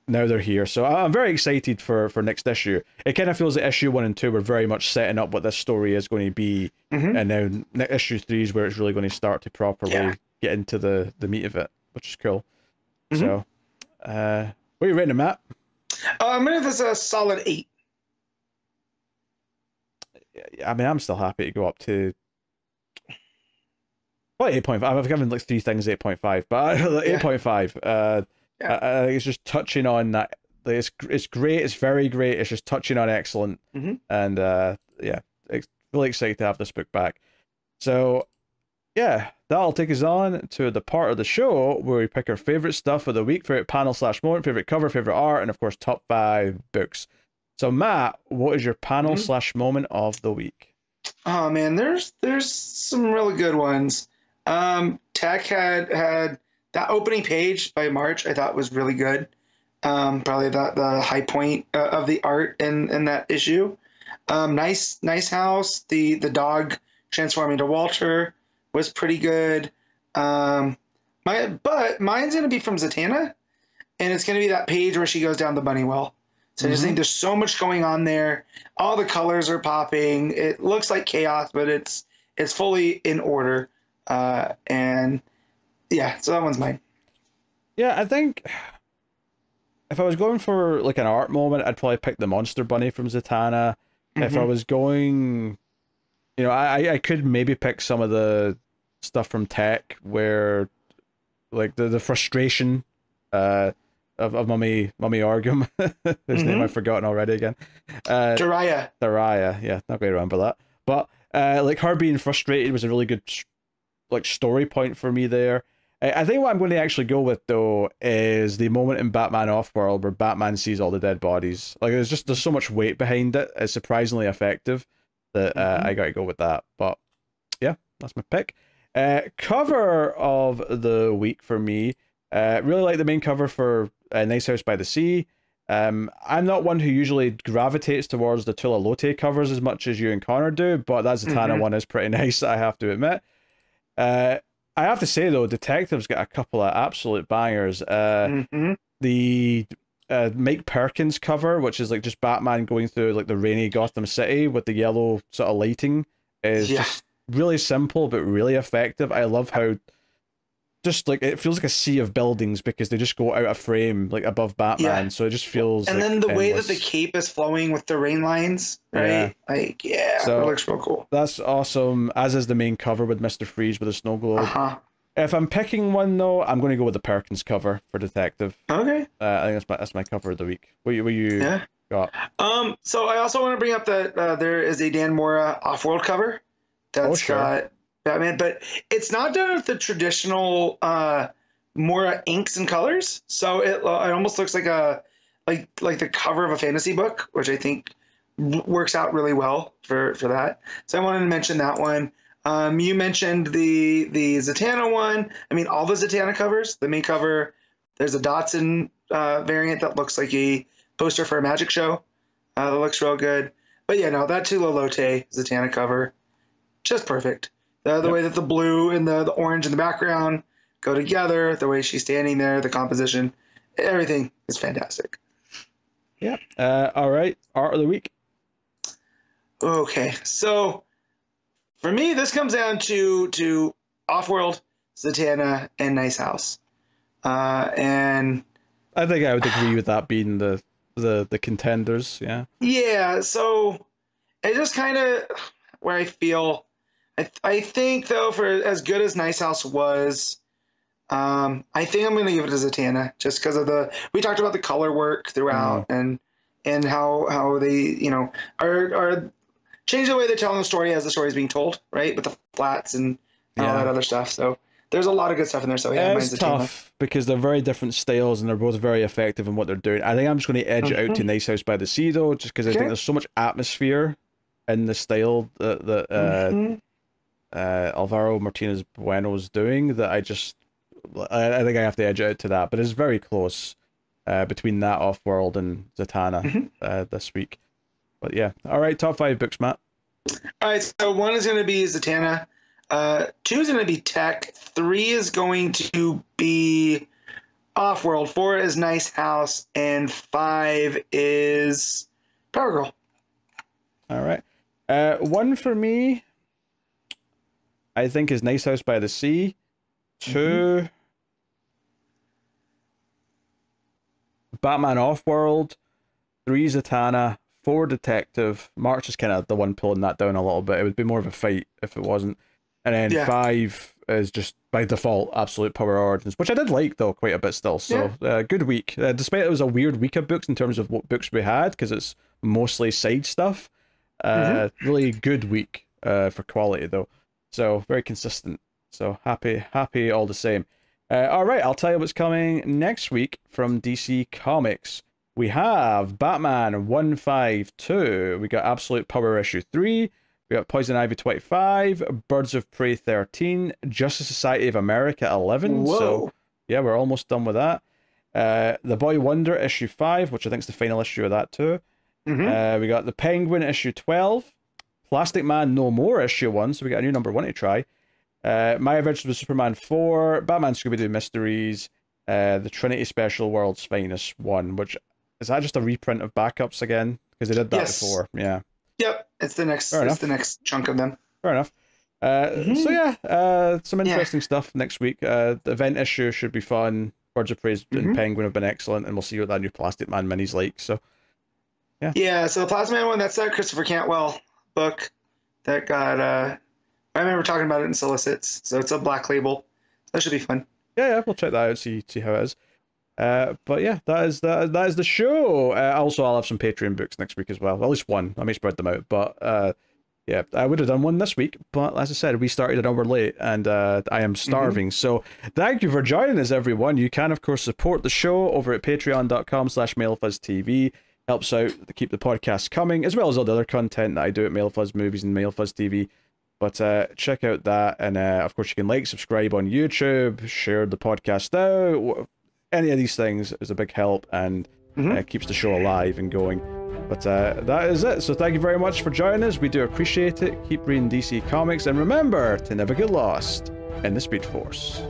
now they're here. So I'm very excited for for next issue. It kind of feels like issue one and two were very much setting up what this story is going to be, Mhm. and now issue three is where it's really going to start to properly Yeah. get into the the meat of it, which is cool. Mhm. So, uh, what are you rating, Matt? Uh, I'm gonna this a solid eight. I mean, I'm still happy to go up to. Well, eight point five. I've given like three things eight point five, but eight point five. Uh, Yeah. I, I think it's just touching on that. like, It's it's great. It's very great. It's just touching on excellent. Mhm. And uh, yeah, ex- really excited to have this book back. So, yeah, that'll take us on to the part of the show where we pick our favorite stuff of the week, favorite panel slash moment, favorite cover, favorite art, and of course, top five books. So, Matt, what is your panel Mhm. slash moment of the week? Oh man, there's there's some really good ones. Um, Tech had had that opening page by March. I thought was really good. Um, probably the the high point uh, of the art in in that issue. Um, nice nice house. The the dog transforming to Walter was pretty good. Um, my but mine's gonna be from Zatanna, and it's gonna be that page where she goes down the bunny well. So I just think there's so much going on there. All the colors are popping. It looks like chaos, but it's it's fully in order. Uh, and yeah, so that one's mine. Yeah, I think if I was going for like an art moment, I'd probably pick the Monster Bunny from Zatanna. If I Mhm. was going, you know, I I could maybe pick some of the stuff from Tech where, like the the frustration, uh, of of Mummy Mummy Orgham, his name Mhm. I've forgotten already again, uh, Jiraiya. Thariah, yeah, not going to remember that, but uh, like her being frustrated was a really good like story point for me there. I think what I'm going to actually go with though is the moment in Batman Offworld where Batman sees all the dead bodies. Like there's just there's so much weight behind it. It's surprisingly effective that uh, Mhm. I got to go with that. But yeah, that's my pick. Uh, cover of the week for me. Uh, really like the main cover for uh, Nice House by the Sea. Um, I'm not one who usually gravitates towards the Tula Lotay covers as much as you and Connor do, but that Zatanna Mhm. one is pretty nice, I have to admit. Uh, I have to say though, Detective's got a couple of absolute bangers. Uh, hmm the uh, Mike Perkins cover, which is like just Batman going through like the rainy Gotham City with the yellow sort of lighting, is Yeah. just really simple but really effective. I love how just like it feels like a sea of buildings because they just go out of frame like above Batman, Yeah. so it just feels. And like, then the way that the cape is flowing with the rain lines, right? Yeah. Like, yeah, So- it looks real cool. That's awesome. As is the main cover with Mister Freeze with a snow globe. Uh huh. If I'm picking one though, I'm going to go with the Perkins cover for Detective. Okay. Uh, I think that's my that's my cover of the week. What you what you Yeah. got? Um, so I also want to bring up that uh, there is a Dan Mora off-world cover that's Oh, sure. got Batman, but it's not done with the traditional uh, Mora inks and colors. So it, uh, it almost looks like a like like the cover of a fantasy book, which I think works out really well for for that. So I wanted to mention that one. Um, you mentioned the the Zatanna one. I mean, all the Zatanna covers. The main cover. There's a Dodson uh, variant that looks like a poster for a magic show. Uh, that looks real good. But yeah, no, that Tula Lotay Zatanna cover, just perfect. The, the Yep. way that the blue and the, the orange in the background go together, the way she's standing there, the composition, everything is fantastic. Yeah. Uh, all right. Art of the week. Okay, so for me, this comes down to to Offworld, Zatanna, and Nice House. Uh, and I think I would agree with that being the the the contenders. Yeah. Yeah, so it just kind of where I feel. I I think though, for as good as Nice House was, um, I think I'm gonna give it to Zatanna just because of the we talked about the color work throughout and and how how they you know are are change the way they're telling the story as the story is being told, right? With the flats and, and all that other stuff. So there's a lot of good stuff in there. So yeah, it's tough because they're very different styles and they're both very effective in what they're doing. I think I'm just going to edge it out to Nice House by the Sea though, just because I think Mm-hmm. There's so much atmosphere in the style that that uh, Mhm. Uh, Alvaro Martinez Bueno is doing that I just I, I think I have to edge out to that, but it's very close uh, between that off world and Zatanna Mhm. uh, this week. But yeah, all right, top five books, Matt. All right, so one is going to be Zatanna. Uh, two is going to be Tech. Three is going to be Off World, Four is Nice House, and five is Power Girl. All right, uh, one for me. I think is Nice House by the Sea. 2 Batman Offworld. Three Zatanna. four detective. March is kind of the one pulling that down a little bit. It would be more of a fight if it wasn't. And then Yeah. five is just by default absolute power origins, which I did like though quite a bit still. So uh, good week, uh, despite it was a weird week of books in terms of what books we had because it's mostly side stuff. Uh, really good week uh, for quality though. So very consistent. So happy, happy all the same. Uh, all right, I'll tell you what's coming next week from DC Comics. We have Batman 152. We got Absolute Power issue 3. We got Poison Ivy 25. Birds of Prey 13. Justice Society of America 11. Whoa. So, yeah, we're almost done with that. Uh, the Boy Wonder issue 5, which I think is the final issue of that too. Mhm. Uh, we got the Penguin issue 12, Plastic Man No More issue 1, so we got a new number 1 to try. Uh, My Adventures with Superman 4, Batman Scooby Doo Mysteries, uh, the Trinity Special World's Finest 1, which is that just a reprint of backups again? Because they did that Yes. before. Yeah, Yep, it's the next. Fair it's enough. the next chunk of them. fair enough. Uh, So, yeah, uh, some Yeah. interesting stuff next week. Uh, the event issue should be fun. Birds of Prey and Mhm. Penguin have been excellent, and we'll see what that new Plastic Man mini's like. So, Yeah, yeah. so the Plasma Man one, that's that Christopher Cantwell book that got. uh I remember talking about it in solicits, so it's a black label. That should be fun. yeah, yeah, we'll check that out, see see how it is. Uh, but yeah, that is that, that is the show. Uh, also, I'll have some Patreon books next week as well. At least one. I may spread them out, but uh, yeah, I would have done one this week. But as I said, we started an hour late, and uh, I am starving. So thank you for joining us, everyone. You can of course support the show over at Patreon.com/slash MildFuzzTV. Helps out to keep the podcast coming, as well as all the other content that I do at MildFuzz Movies and MildFuzz TV. But uh, check out that, and uh, of course you can like, subscribe on YouTube, share the podcast out. Any of these things is a big help and Mhm. uh, keeps the show alive and going. But uh, that is it. So thank you very much for joining us. We do appreciate it. Keep reading DC Comics, and remember to never get lost in the Speed Force.